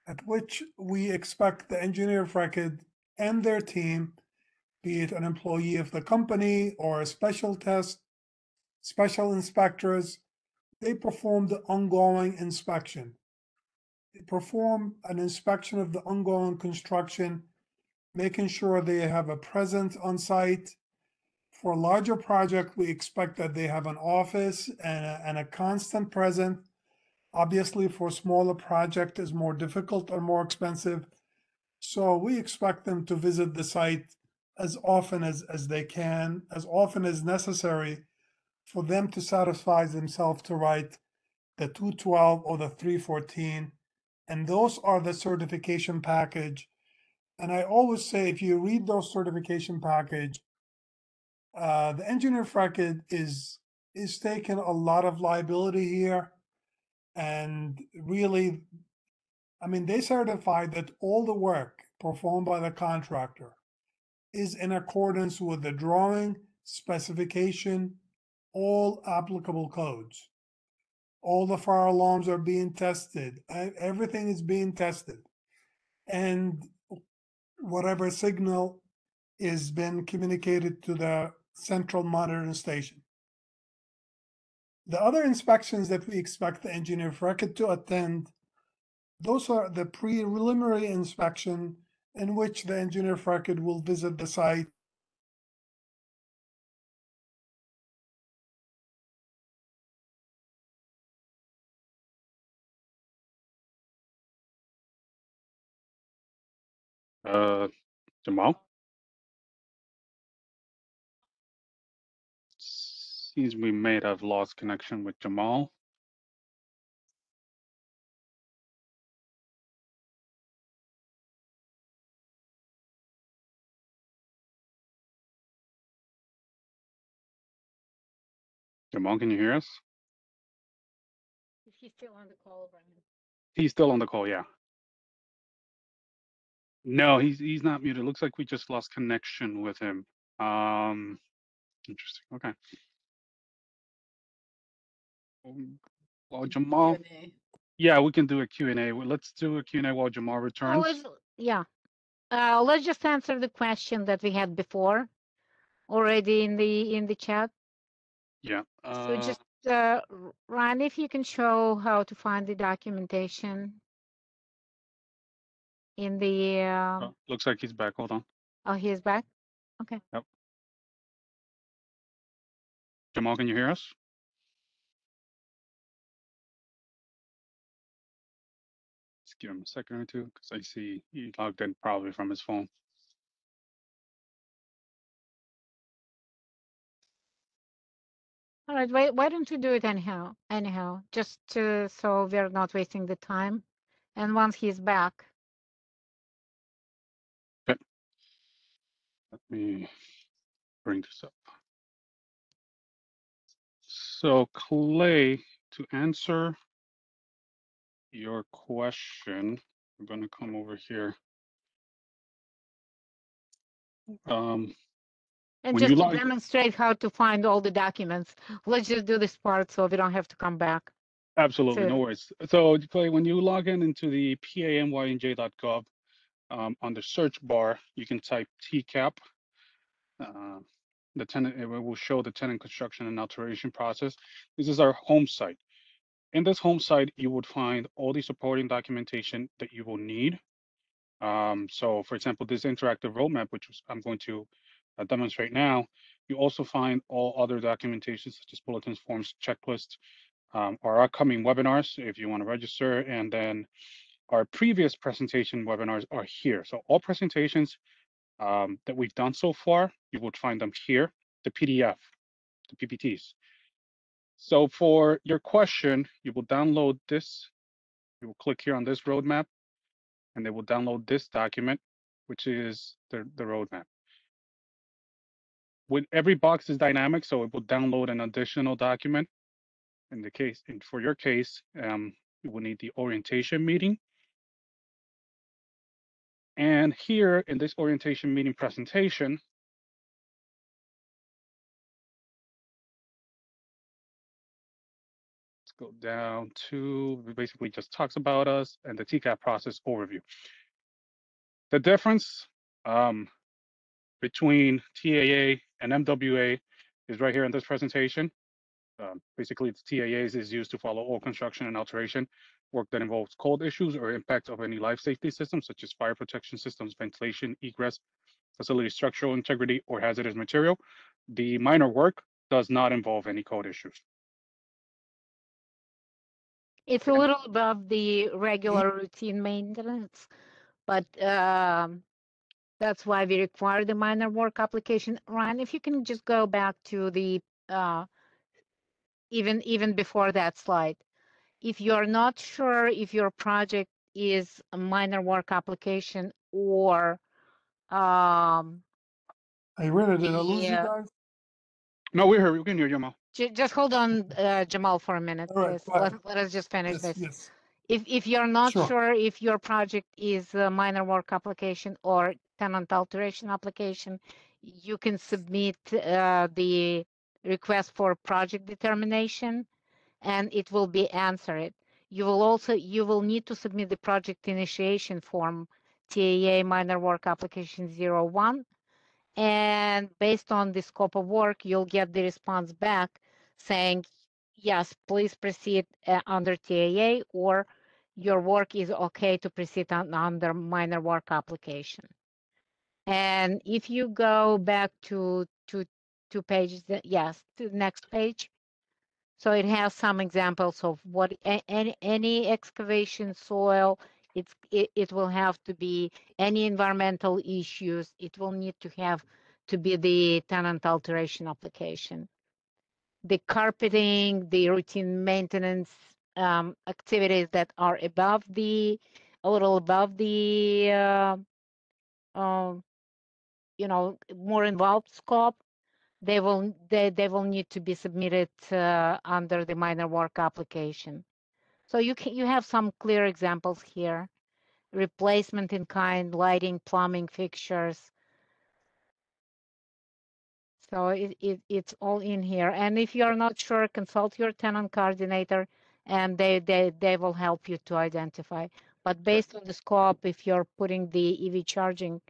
at which we expect the engineer of record and their team, be it an employee of the company or a special test, special inspectors, they perform the ongoing inspection. They perform an inspection of the ongoing construction, making sure they have a presence on site. For a larger project, we expect that they have an office and a, and a constant present. Obviously, for a smaller project is more difficult or more expensive. So we expect them to visit the site as often as, as they can, as often as necessary for them to satisfy themselves to write the 212 or the 314. And those are the certification package. And I always say, if you read those certification package, uh, the engineer record is is taking a lot of liability here, and really, I mean, they certified that all the work performed by the contractor is in accordance with the drawing specification, all applicable codes. All the fire alarms are being tested. Everything is being tested, and whatever signal is been communicated to the central monitoring station. The other inspections that we expect the engineer of record to attend, those are the preliminary inspection in which the engineer of will visit the site. Uh, Jamal? Seems we may have lost connection with Jamal. Jamal, can you hear us? Is he still on the call, Brian? He's still on the call, yeah. No, he's he's not muted. Looks like we just lost connection with him. Um, interesting. Okay. Um, While Jamal, Q&A. yeah, we can do a Q and A. Let's do a Q and A while Jamal Oh, returns. yeah. Uh, let's just answer the question that we had before already in the in the chat. Yeah. So Uh, just uh, R- Ryan, if you can show how to find the documentation in the uh, oh, looks like he's back. Hold on. oh he's back. Okay. Yep. Jamal, can you hear us? Let's give him a second or two because I see he logged in probably from his phone. All right, why why don't you do it anyhow? Anyhow, just to, so we're not wasting the time. And once he's back, Okay. Let me bring this up. So Clay, to answer your question, I'm gonna come over here. Um, and When you just to demonstrate how to find all the documents, let's just do this part so we don't have to come back. absolutely, no worries. So Clay, when you log in into the PANYNJ.gov, um, on the search bar, you can type TCAP. Uh, the tenant, it will show the tenant construction and alteration process. This is our home site. In this home site, you would find all the supporting documentation that you will need. Um, so for example, this interactive roadmap, which was- I'm going to uh, demonstrate now, you also find all other documentation such as bulletins, forms, checklists, um, our upcoming webinars, if you want to register, and then our previous presentation webinars are here. So all presentations um, that we've done so far, you will find them here, the PDF, the PPTs. So for your question, you will download this. You will click here on this roadmap, and they will download this document, which is the, the roadmap. With every box is dynamic, so it will download an additional document. In the case, in for your case, um, you will need the orientation meeting. And here in this orientation meeting presentation, let's go down to, basically just talks about us and the TCAP process overview. The difference um, between TAA and MWA is right here in this presentation. Um, basically, the TAAs is used to follow all construction and alteration work that involves cold issues or impact of any life safety systems such as fire protection systems, ventilation, egress, facility structural integrity, or hazardous material. The minor work does not involve any code issues. It's a little above the regular routine maintenance, but um, that's why we require the minor work application. Ryan, if you can just go back to the uh, even even before that slide. If you're not sure if your project is a minor work application or um, I read it. Did I lose you Yeah. guys? No, we're here. We can hear you, Mal. just hold on, uh, Jamal, for a minute, All right, please. Let, let us just finish Yes, this. yes. If, if you're not Sure. sure if your project is a minor work application or tenant alteration application, you can submit uh, the request for project determination and it will be answered. You will also, you will need to submit the project initiation form, TAA minor work application 01. And based on the scope of work, you'll get the response back saying, yes, please proceed uh, under TAA or your work is okay to proceed on, under minor work application. And if you go back to, to, two pages, yes, to the next page. So it has some examples of what, any, any excavation soil, it's, it, it will have to be any environmental issues, it will need to have to be the tenant alteration application. The carpeting, the routine maintenance um, activities that are above the, a little above the, uh, um, you know, more involved scope, they will, they, they will need to be submitted uh, under the minor work application. So you can, you have some clear examples here. Replacement in kind, lighting, plumbing fixtures. So it, it, it's all in here. And if you're not sure, consult your tenant coordinator and they, they, they will help you to identify. But based on the scope, if you're putting the EV charging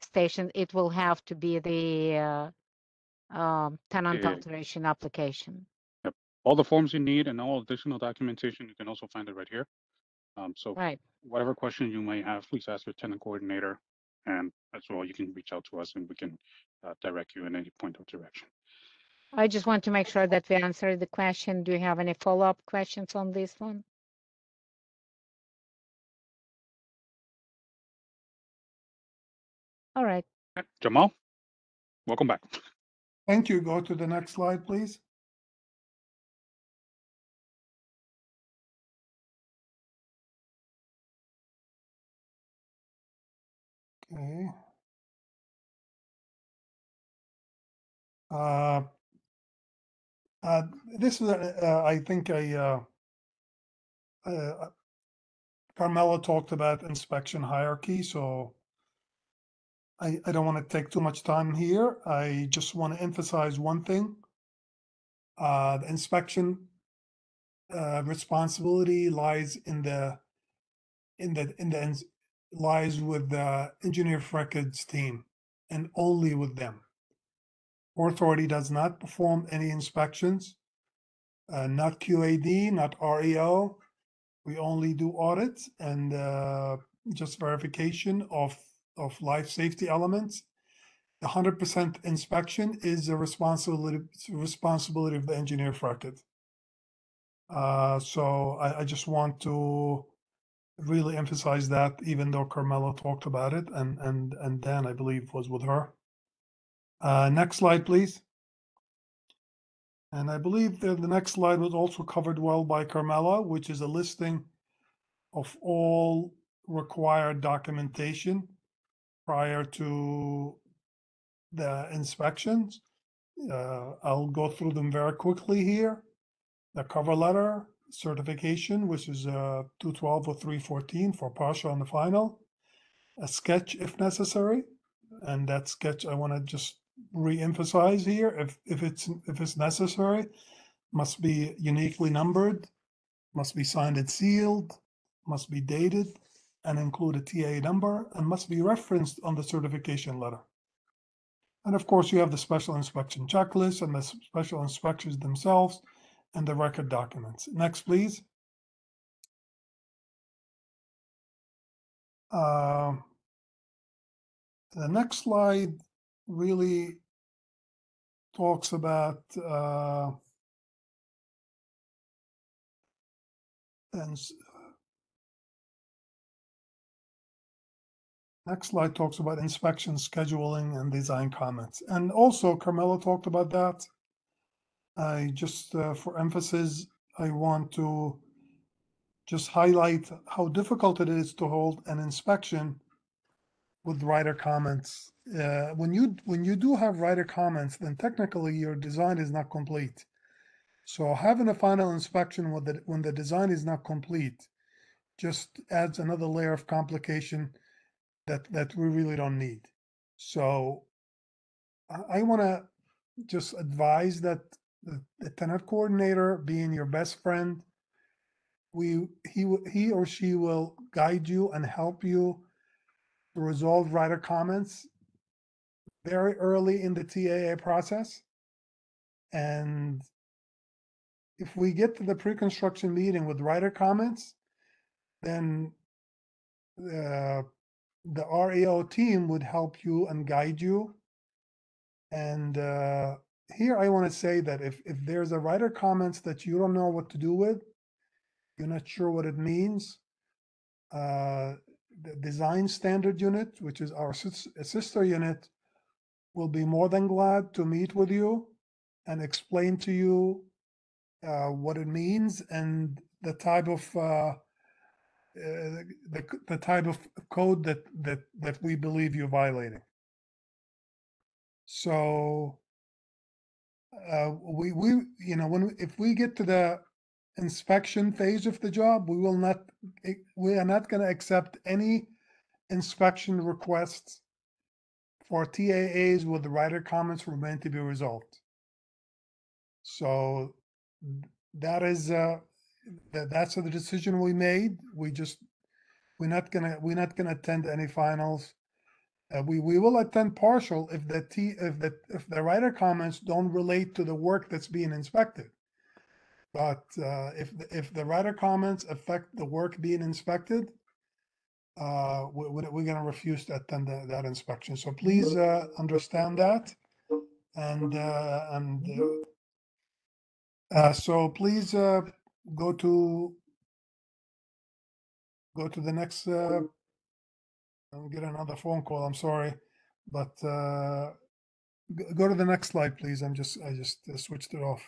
station, it will have to be the uh, um, tenant Yeah. alteration application. All the forms you need and all additional documentation, you can also find it right here. Um, so Right. whatever question you may have, please ask your tenant coordinator. And as well, you can reach out to us and we can uh, direct you in any point of direction. I just want to make sure that we answered the question. Do you have any follow-up questions on this one? All right. Jamal, welcome back. Thank you. Go to the next slide, please. Okay. Uh, uh, this is, uh, I think, a, uh, uh, Carmela talked about inspection hierarchy, so I, I don't want to take too much time here. I just want to emphasize one thing. Uh, the inspection uh, responsibility lies in the in the in the ins- lies with the engineer records team and only with them. Port Authority does not perform any inspections, uh, not QAD, not REO. We only do audits and uh, just verification of of life safety elements. The hundred percent inspection is a responsibility responsibility of the engineer of record. Uh, so I, I just want to really emphasize that, even though Carmela talked about it, and and and Dan, I believe, was with her. Uh, next slide, please. And I believe that the next slide was also covered well by Carmela, which is a listing of all required documentation prior to the inspections. Uh, I'll go through them very quickly here. The cover letter, certification, which is uh, 212 or 314 for partial and the final. A sketch if necessary, and that sketch I want to just re-emphasize here. If if it's if it's necessary, must be uniquely numbered, must be signed and sealed, must be dated, and include a TA number, and must be referenced on the certification letter. And of course, you have the special inspection checklist and the special inspections themselves and the record documents. Next, please. Uh, The next slide really talks about uh, and next slide talks about inspection scheduling and design comments. And also Carmela talked about that. I just, uh, for emphasis, I want to just highlight how difficult it is to hold an inspection with writer comments. Uh, when you when you do have writer comments, then technically your design is not complete. So having a final inspection with the, when the design is not complete just adds another layer of complication that that we really don't need. So I, want to just advise that the, the tenant coordinator, being your best friend, we he he or she will guide you and help you resolve writer comments very early in the TAA process. And if we get to the pre-construction meeting with writer comments, then uh, the REO team would help you and guide you. And uh, here I want to say that if, if there's a writer comments that you don't know what to do with, you're not sure what it means, uh, the design standard unit, which is our sister unit, will be more than glad to meet with you and explain to you uh, what it means and the type of uh, the, the type of code that that that we believe you're violating. So uh, we we you know when if we get to the inspection phase of the job, we will not eh, we are not going to accept any inspection requests for TAAs with the writer comments remain to be resolved. So that is uh that that's the decision we made. We just we're not gonna we're not gonna attend any finals. Uh, we we will attend partial if the T if the if the writer comments don't relate to the work that's being inspected. But uh, if the, if the writer comments affect the work being inspected, uh, we, we- we're gonna refuse to attend the, that inspection. So please uh, understand that, and uh, and uh, uh, so please uh, go to go to the next. Uh, I'll get another phone call. I'm sorry, but uh, go to the next slide, please. I'm just I just uh, switched it off.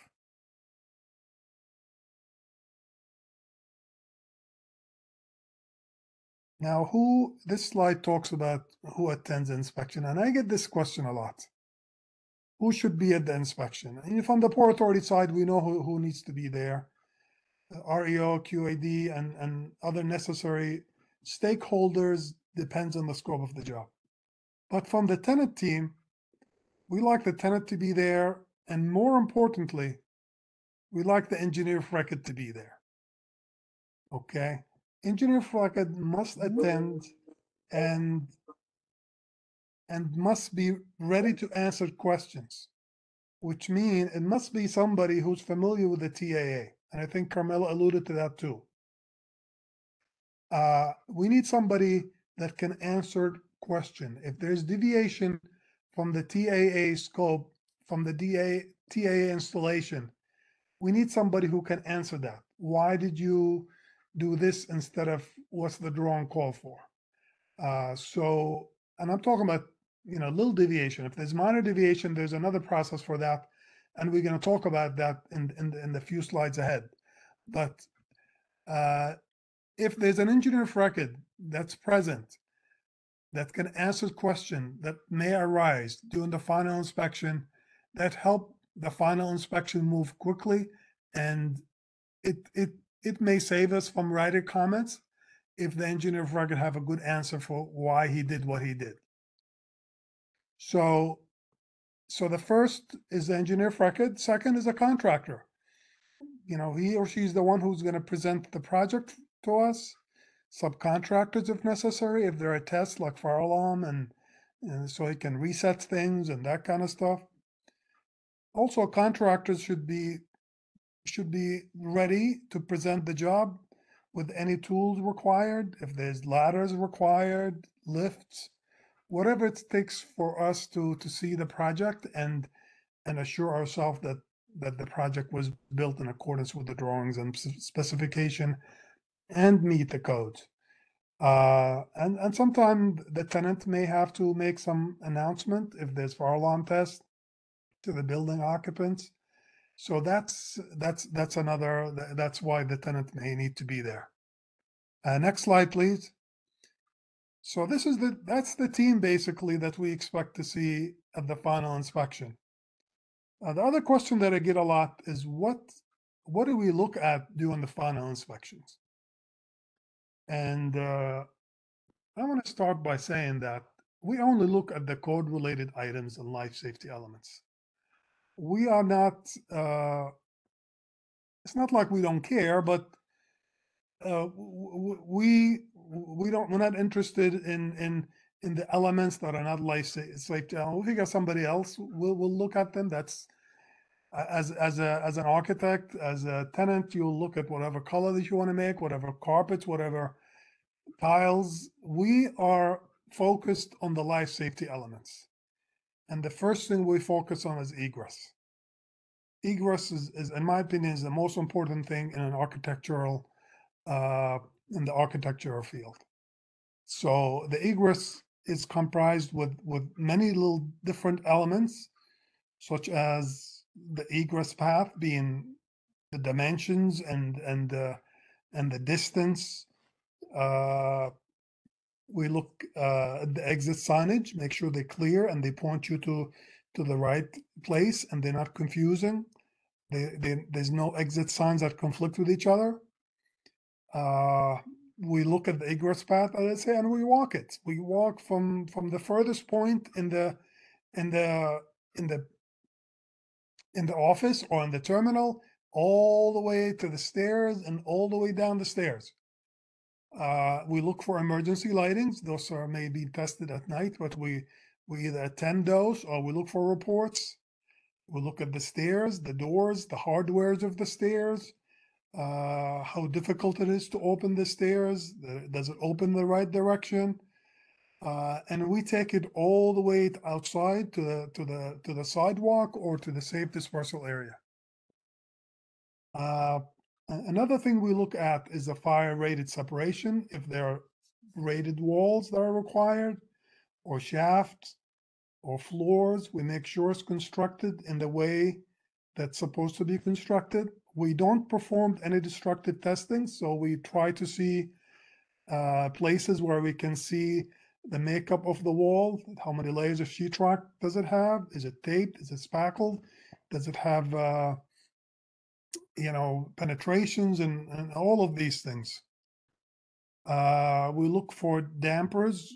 Now, who this slide talks about who attends inspection, and I get this question a lot. Who should be at the inspection? And from the Port Authority side, we know who, who needs to be there. REO, QAD, and, and other necessary stakeholders depends on the scope of the job. But from the tenant team, we like the tenant to be there, and more importantly, we like the engineer of record to be there. Okay, engineer of record must attend and and must be ready to answer questions, which mean it must be somebody who's familiar with the TAA. And I think Carmela alluded to that too. Uh, we need somebody that can answer question. If there's deviation from the TAA scope, from the DA, TAA installation, we need somebody who can answer that. Why did you do this instead of what's the drawing call for? Uh, so, and I'm talking about, you know, little deviation. If there's minor deviation, there's another process for that. And we're going to talk about that in, in, the- in the few slides ahead. But uh, if there's an engineer of record that's present that can answer question that may arise during the final inspection that help the final inspection move quickly and it it it may save us from writing comments if the engineer of record have a good answer for why he did what he did. So so the first is the engineer of record, second is a contractor. You know, he or she's the one who's going to present the project to us, subcontractors if necessary, if there are tests like fire alarm and, and so he can reset things and that kind of stuff. Also, contractors should be should be ready to present the job with any tools required, if there's ladders required, lifts, whatever it takes for us to to see the project and and assure ourselves that that the project was built in accordance with the drawings and specification and meet the codes. Uh, and and sometimes the tenant may have to make some announcement if there's fire alarm test to the building occupants. So that's that's that's another that's why the tenant may need to be there. Uh, next slide, please. So this is the that's the team basically that we expect to see at the final inspection. Uh, the other question that I get a lot is what what do we look at during the final inspections? And uh, I want to start by saying that we only look at the code related items and life safety elements. We are not, uh, it's not like we don't care, but uh, we we don't we're not interested in in in the elements that are not life sa- safety. If we got somebody else, we'll we'll look at them. That's as as a as an architect, as a tenant, you'll look at whatever color that you want to make, whatever carpets, whatever tiles. We are focused on the life safety elements, and the first thing we focus on is egress. Egress is, is in my opinion, is the most important thing in an architectural uh, in the architectural field. So the egress is comprised with with many little different elements, such as the egress path being the dimensions and and the and the distance. Uh, we look uh, at the exit signage, make sure they're clear and they point you to to the right place and they're not confusing. They, they, there's no exit signs that conflict with each other. Uh, we look at the egress path, as I say, and we walk it. We walk from from the furthest point in the in the in the in the office or in the terminal all the way to the stairs and all the way down the stairs. Uh, we look for emergency lightings. Those are maybe tested at night, but we we either attend those or we look for reports. We look at the stairs, the doors, the hardwares of the stairs, uh, how difficult it is to open the stairs. Does it open the right direction? Uh, and we take it all the way outside to the to the to the sidewalk or to the safe dispersal area. Uh, another thing we look at is the fire rated separation, if there are rated walls that are required, or shafts, or floors, we make sure it's constructed in the way that's supposed to be constructed. We don't perform any destructive testing, so we try to see uh, places where we can see the makeup of the wall, how many layers of sheetrock does it have? Is it taped? Is it spackled? Does it have, uh, you know, penetrations and, and all of these things? Uh, we look for dampers,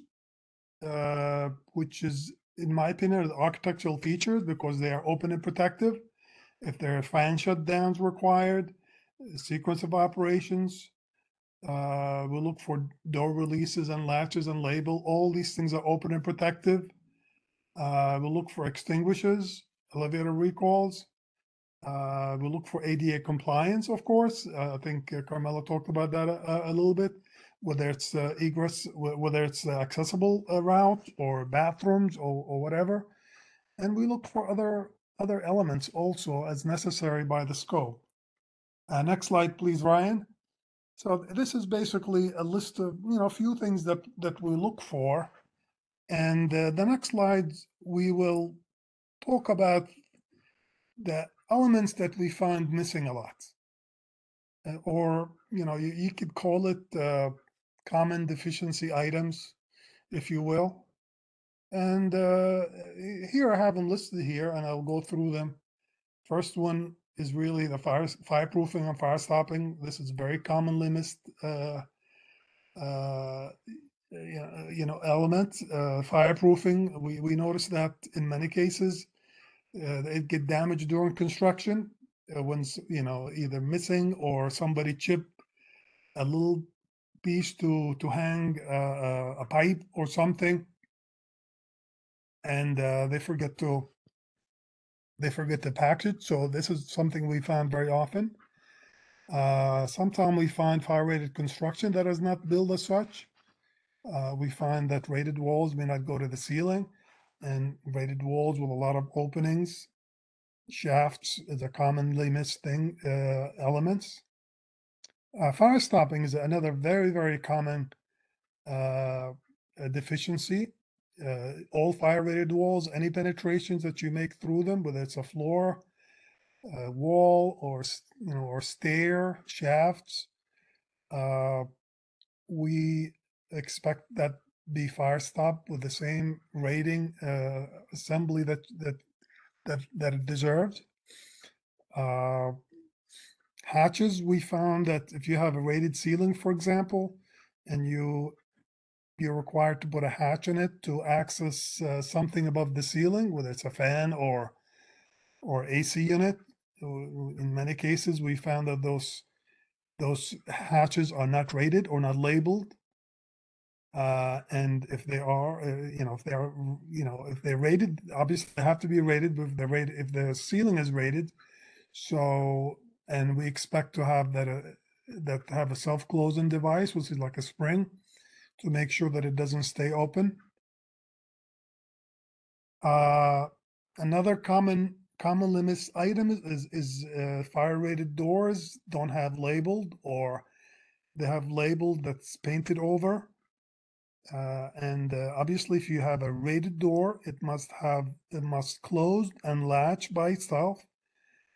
uh, which is, in my opinion, the architectural features because they are open and protective. If there are fan shutdowns required, a sequence of operations, uh, we look for door releases and latches and label. All these things are open and protective. Uh, we look for extinguishers, elevator recalls. Uh, we look for ADA compliance, of course. Uh, I think uh, Carmela talked about that a, a little bit. Whether it's uh, egress, whether it's uh, accessible uh, route or bathrooms or, or whatever, and we look for other other elements also as necessary by the scope. Uh, next slide, please, Ryan. So this is basically a list of, you know, a few things that, that we look for. And uh, the next slides, we will talk about the elements that we find missing a lot. Uh, or, you know, you, you could call it uh, common deficiency items, if you will. And uh, here I have them listed here, and I'll go through them. First one is really the fire fireproofing and fire stopping. This is very commonly missed. Uh, uh, you know, element uh, fireproofing. We we notice that in many cases, uh, it get damaged during construction uh, when you know either missing or somebody chip a little piece to to hang uh, uh, a pipe or something and uh, they forget to they forget to patch it so this is something we find very often. Uh, sometimes we find fire rated construction that is not built as such. Uh, we find that rated walls may not go to the ceiling and rated walls with a lot of openings shafts is a commonly missed thing uh, elements. Uh, fire stopping is another very, very common uh, deficiency. Uh, all fire rated walls, any penetrations that you make through them, whether it's a floor, wall, or you know, or stair shafts, uh, we expect that be fire stopped with the same rating uh, assembly that that that that it deserves. Uh, hatches we found that if you have a rated ceiling for example and you you're required to put a hatch in it to access uh, something above the ceiling whether it's a fan or or ac unit in many cases we found that those those hatches are not rated or not labeled. Uh, and if they are uh, you know if they are you know if they're rated obviously they have to be rated but if rated if the ceiling is rated so, and we expect to have that, uh, that have a self-closing device, which is like a spring, to make sure that it doesn't stay open. Uh, another common, commonly missed item is, is, uh, fire-rated doors don't have labeled or they have labeled that's painted over. Uh, and uh, obviously, if you have a rated door, it must have, it must close and latch by itself.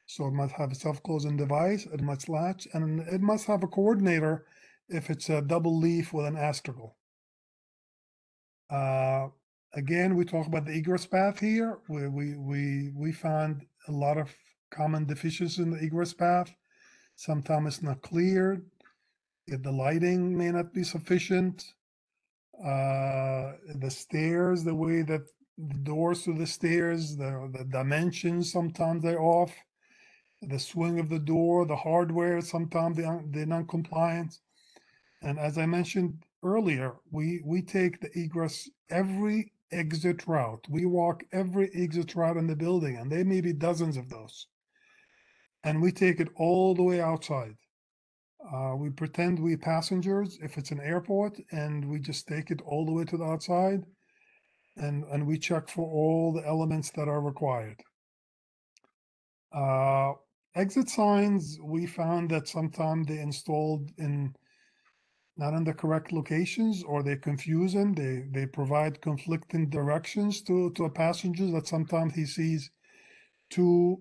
So it must have a self-closing device, it must latch, and it must have a coordinator if it's a double leaf with an astragal. Uh, again, we talk about the egress path here. We, we, we, we found a lot of common deficiencies in the egress path. Sometimes it's not clear. The lighting may not be sufficient. Uh, the stairs, the way that the doors to the stairs, the, the dimensions, sometimes they're off the swing of the door, the hardware, sometimes they aren't, they're non-compliant. And as I mentioned earlier, we, we take the egress every exit route. We walk every exit route in the building, and there may be dozens of those. And we take it all the way outside. Uh, we pretend we passengers if it's an airport, and we just take it all the way to the outside, and and we check for all the elements that are required. Uh, exit signs, we found that sometimes they installed in not in the correct locations or they confuse him. They they provide conflicting directions to to a passenger that sometimes he sees two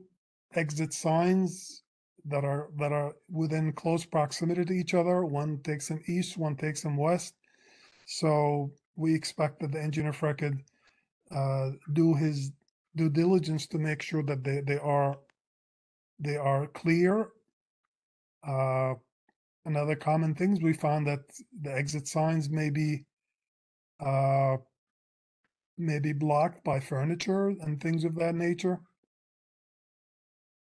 exit signs that are that are within close proximity to each other. One takes him east, one takes him west. So we expect that the engineer of record uh, do his due diligence to make sure that they, they are they are clear. Uh, another common things we found that the exit signs may be uh, may be blocked by furniture and things of that nature.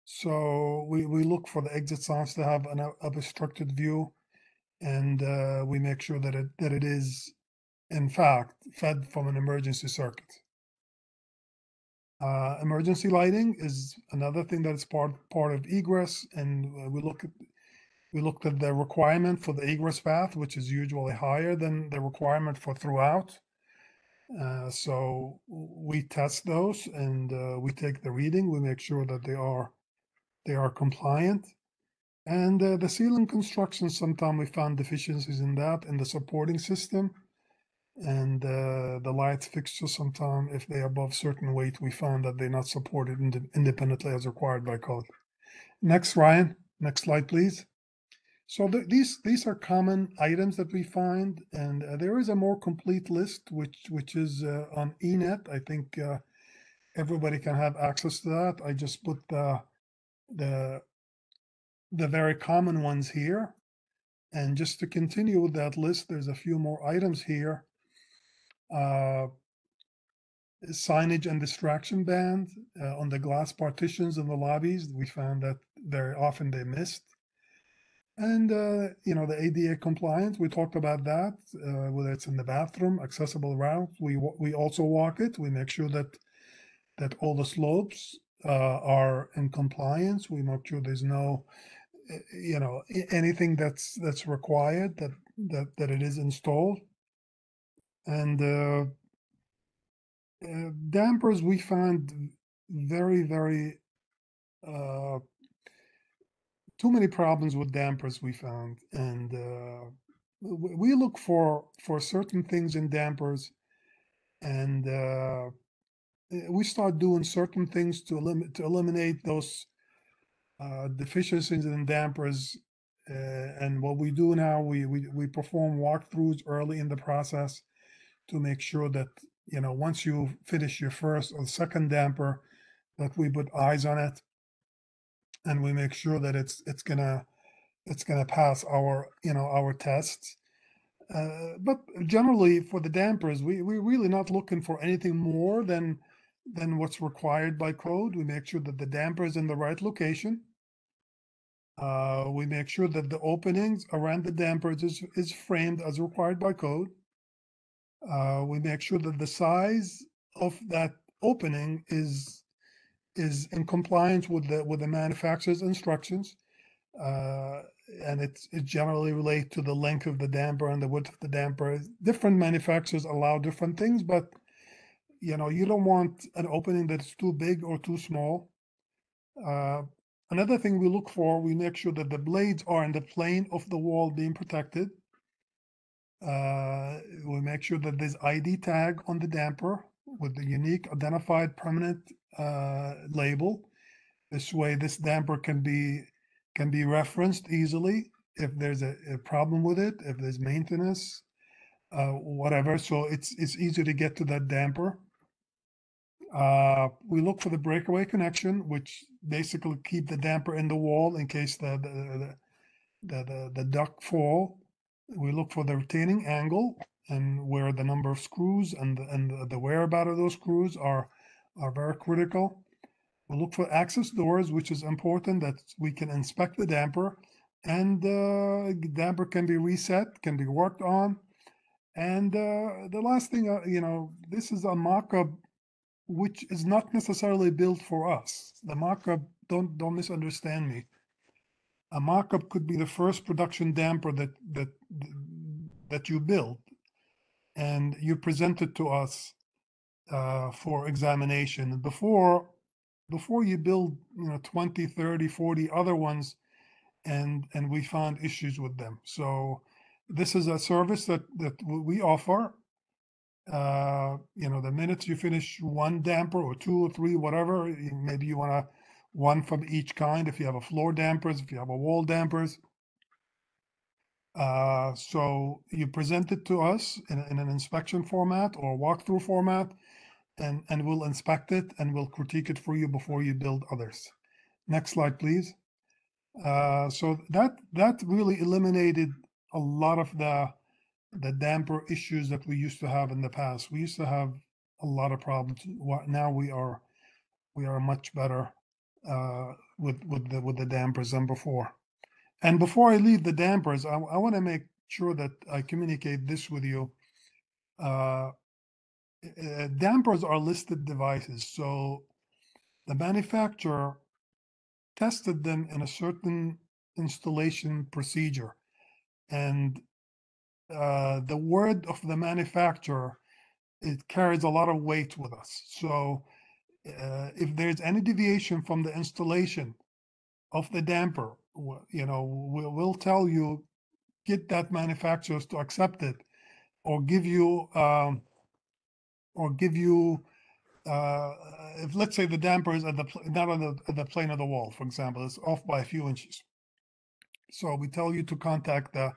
So we, we look for the exit signs to have an obstructed view, and uh, we make sure that it that it is, in fact, fed from an emergency circuit. Uh, emergency lighting is another thing that is part part of egress, and uh, we look at we looked at the requirement for the egress path, which is usually higher than the requirement for throughout. Uh, so we test those and uh, we take the reading. We make sure that they are they are compliant. And uh, the ceiling construction, sometimes we found deficiencies in that in the supporting system. And uh, the light fixtures, sometimes if they're above certain weight, we found that they're not supported inde- independently as required by code. Next, Ryan, next slide, please. So th- these these are common items that we find, and uh, there is a more complete list which which is uh, on eNet. I think uh, everybody can have access to that. I just put the the the very common ones here, and just to continue with that list, there's a few more items here. Uh, signage and distraction band uh, on the glass partitions in the lobbies. We found that very often they missed. And, uh, you know, the ADA compliance, we talked about that, uh, whether it's in the bathroom, accessible route, we, we also walk it. We make sure that, that all the slopes, uh, are in compliance. We make sure there's no, uh, you know, anything that's, that's required, that, that, that it is installed. And, uh, uh, dampers we find very, very, uh, too many problems with dampers we found and uh, we look for for certain things in dampers and uh, eh, we start doing certain things to eliminate to eliminate those uh, deficiencies in dampers uh, and what we do now we, we we perform walkthroughs early in the process to make sure that you know once you finish your first or second damper that we put eyes on it and we make sure that it's it's gonna it's gonna pass our you know our tests. Uh, but generally for the dampers, we we're really not looking for anything more than than what's required by code. We make sure that the damper is in the right location. Uh, we make sure that the openings around the dampers is, is framed as required by code. Uh, we make sure that the size of that opening is is in compliance with the with the manufacturer's instructions. Uh, and it's it generally relate to the length of the damper and the width of the damper. Different manufacturers allow different things, but you know, you don't want an opening that's too big or too small. Uh, another thing we look for, we make sure that the blades are in the plane of the wall being protected. Uh, we make sure that there's ID tag on the damper with the unique identified permanent uh, label. This way, this damper can be can be referenced easily if there's a, a problem with it, if there's maintenance, uh, whatever. So it's it's easy to get to that damper. Uh, we look for the breakaway connection, which basically keep the damper in the wall in case the the the, the, the, duct fall. We look for the retaining angle and where the number of screws and the, and the, the whereabout of those screws are are very critical. We look for access doors, which is important that we can inspect the damper and uh, damper can be reset, can be worked on. And uh, the last thing, uh, you know, this is a mock-up which is not necessarily built for us. The mock-up, don't don't misunderstand me. A mock-up could be the first production damper that that that you build, and you present it to us uh, for examination. Before before you build, you know, 20, 30, 40 other ones, and and we found issues with them. So this is a service that that we offer. Uh, you know, the minute you finish one damper or two or three, whatever, maybe you want to one from each kind. If you have a floor dampers, if you have a wall dampers. Uh, so you present it to us in, in an inspection format or walkthrough format, and and we'll inspect it and we'll critique it for you before you build others. Next slide, please. Uh, so that that really eliminated a lot of the the damper issues that we used to have in the past. We used to have a lot of problems. Now we are we are much better uh, with with the with the dampers than before. And before I leave the dampers, I, I want to make sure that I communicate this with you. Uh, uh, dampers are listed devices, so the manufacturer tested them in a certain installation procedure, and uh, the word of the manufacturer it carries a lot of weight with us. So uh, if there's any deviation from the installation of the damper, you know, we'll, we'll tell you get that manufacturers to accept it, or give you um, or give you uh, if let's say the damper is at the not on the the plane of the wall, for example, it's off by a few inches. So we tell you to contact the,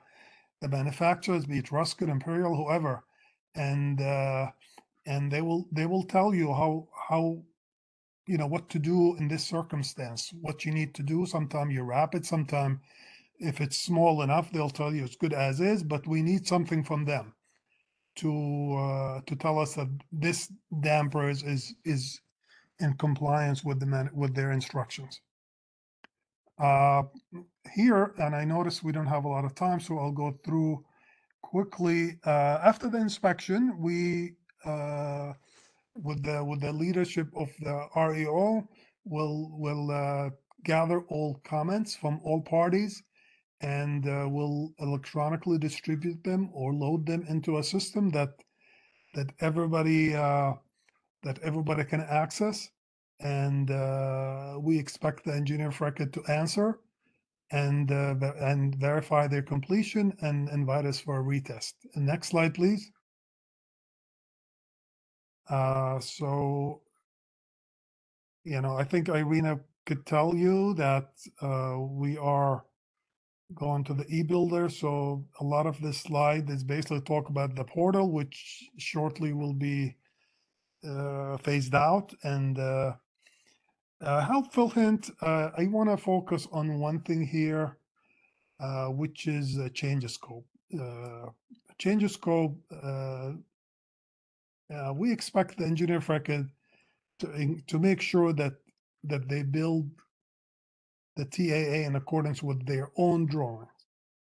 the manufacturers, be it Ruskin, Imperial, whoever, and, uh, and they will, they will tell you how, how, you know, what to do in this circumstance, what you need to do. Sometime you wrap it, sometime if it's small enough, they'll tell you it's good as is, but we need something from them to, uh, to tell us that this damper is, is, is in compliance with the man, with their instructions. Uh, here, and I notice we don't have a lot of time, so I'll go through quickly. Uh, after the inspection, we, uh, with the, with the leadership of the REO, will, will, uh, gather all comments from all parties and, uh, will electronically distribute them or load them into a system that, that everybody, uh, that everybody can access. And, uh, we expect the engineer record to answer and, uh, and verify their completion and invite us for a retest. Next slide, please. Uh, so, you know, I think Irina could tell you that, uh, we are going to the e-builder. So a lot of this slide is basically talk about the portal, which shortly will be, uh, phased out and, uh, uh, helpful hint, uh, I want to focus on one thing here, uh, which is a change scope. Uh, change scope, uh, uh, we expect the engineer record to, to make sure that, that they build the TAA in accordance with their own drawings.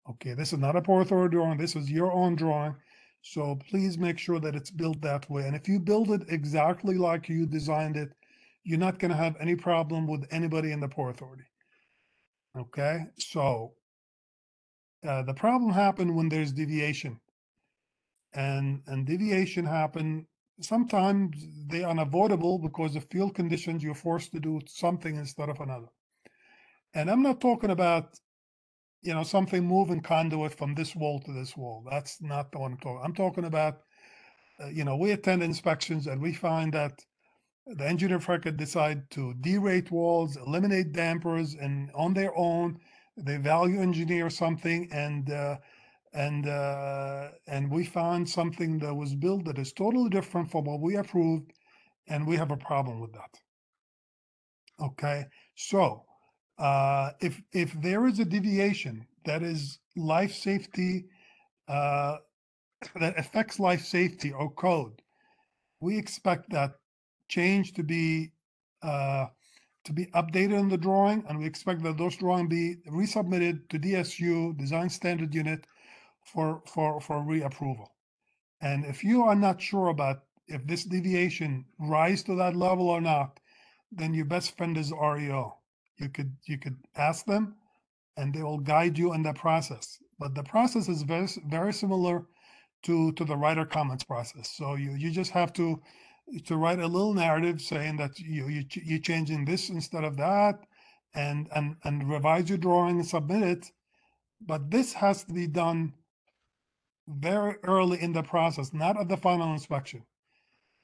Okay, this is not a Port Authority drawing, this is your own drawing. So please make sure that it's built that way. And if you build it exactly like you designed it, you're not going to have any problem with anybody in the Port Authority. Okay, so uh, the problem happened when there's deviation, and and deviation happen. Sometimes they're unavoidable because of field conditions. You're forced to do something instead of another. And I'm not talking about, you know, something moving conduit from this wall to this wall. That's not the one I'm talking. I'm talking about, uh, you know, we attend inspections and we find that the engineer of record decide to derate walls, eliminate dampers, and on their own, they value engineer something and uh, and uh, and we found something that was built that is totally different from what we approved, and we have a problem with that. Okay, so uh, if if there is a deviation that is life safety uh, <coughs> that affects life safety or code, we expect that change to be uh, to be updated in the drawing, and we expect that those drawing be resubmitted to DSU Design Standard Unit for for for reapproval. And if you are not sure about if this deviation rise to that level or not, then your best friend is REO. You could you could ask them, and they will guide you in the process. But the process is very very similar to to the writer comments process. So you you just have to to write a little narrative saying that you you you're changing this instead of that, and and and revise your drawing and submit it. But this has to be done very early in the process, not at the final inspection.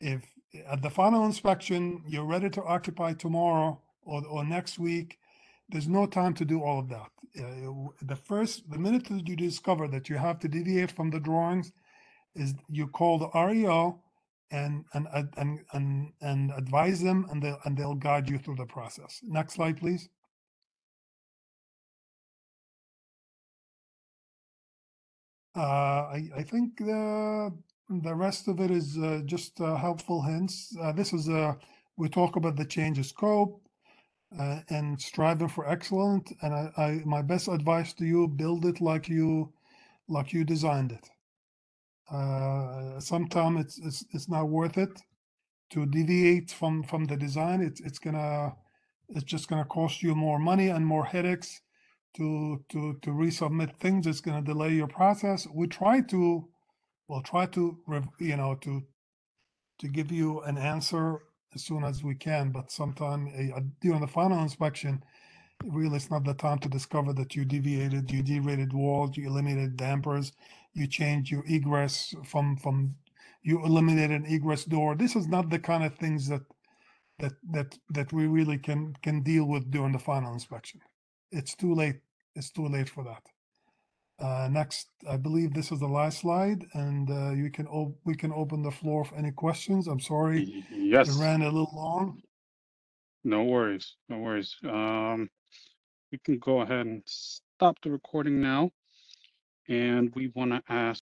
If at the final inspection you're ready to occupy tomorrow or or next week, there's no time to do all of that. Uh, the first, the minute that you discover that you have to deviate from the drawings, is you call the REO and and and and, and advise them, and they and they'll guide you through the process. Next slide, please. Uh, I I think the the rest of it is uh, just uh, helpful hints. Uh, this is uh, we talk about the change of scope uh, and striving for excellent. And I, I my best advice to you: build it like you like you designed it. Uh, sometimes it's it's it's not worth it to deviate from from the design. It's it's gonna it's just gonna cost you more money and more headaches to to to resubmit things. It's gonna delay your process. We try to we'll try to you know to to give you an answer as soon as we can. But sometime uh, during the final inspection, really it's not the time to discover that you deviated, you derated walls, you eliminated dampers, you changed your egress from from you eliminated an egress door. This is not the kind of things that that that that we really can can deal with during the final inspection. It's too late it's too late for that. Uh, next, I believe this is the last slide, and uh, you can op- we can open the floor for any questions. I'm sorry, Y- it Yes, ran a little long. no worries, no worries. Um, we can go ahead and stop the recording now. And we want to ask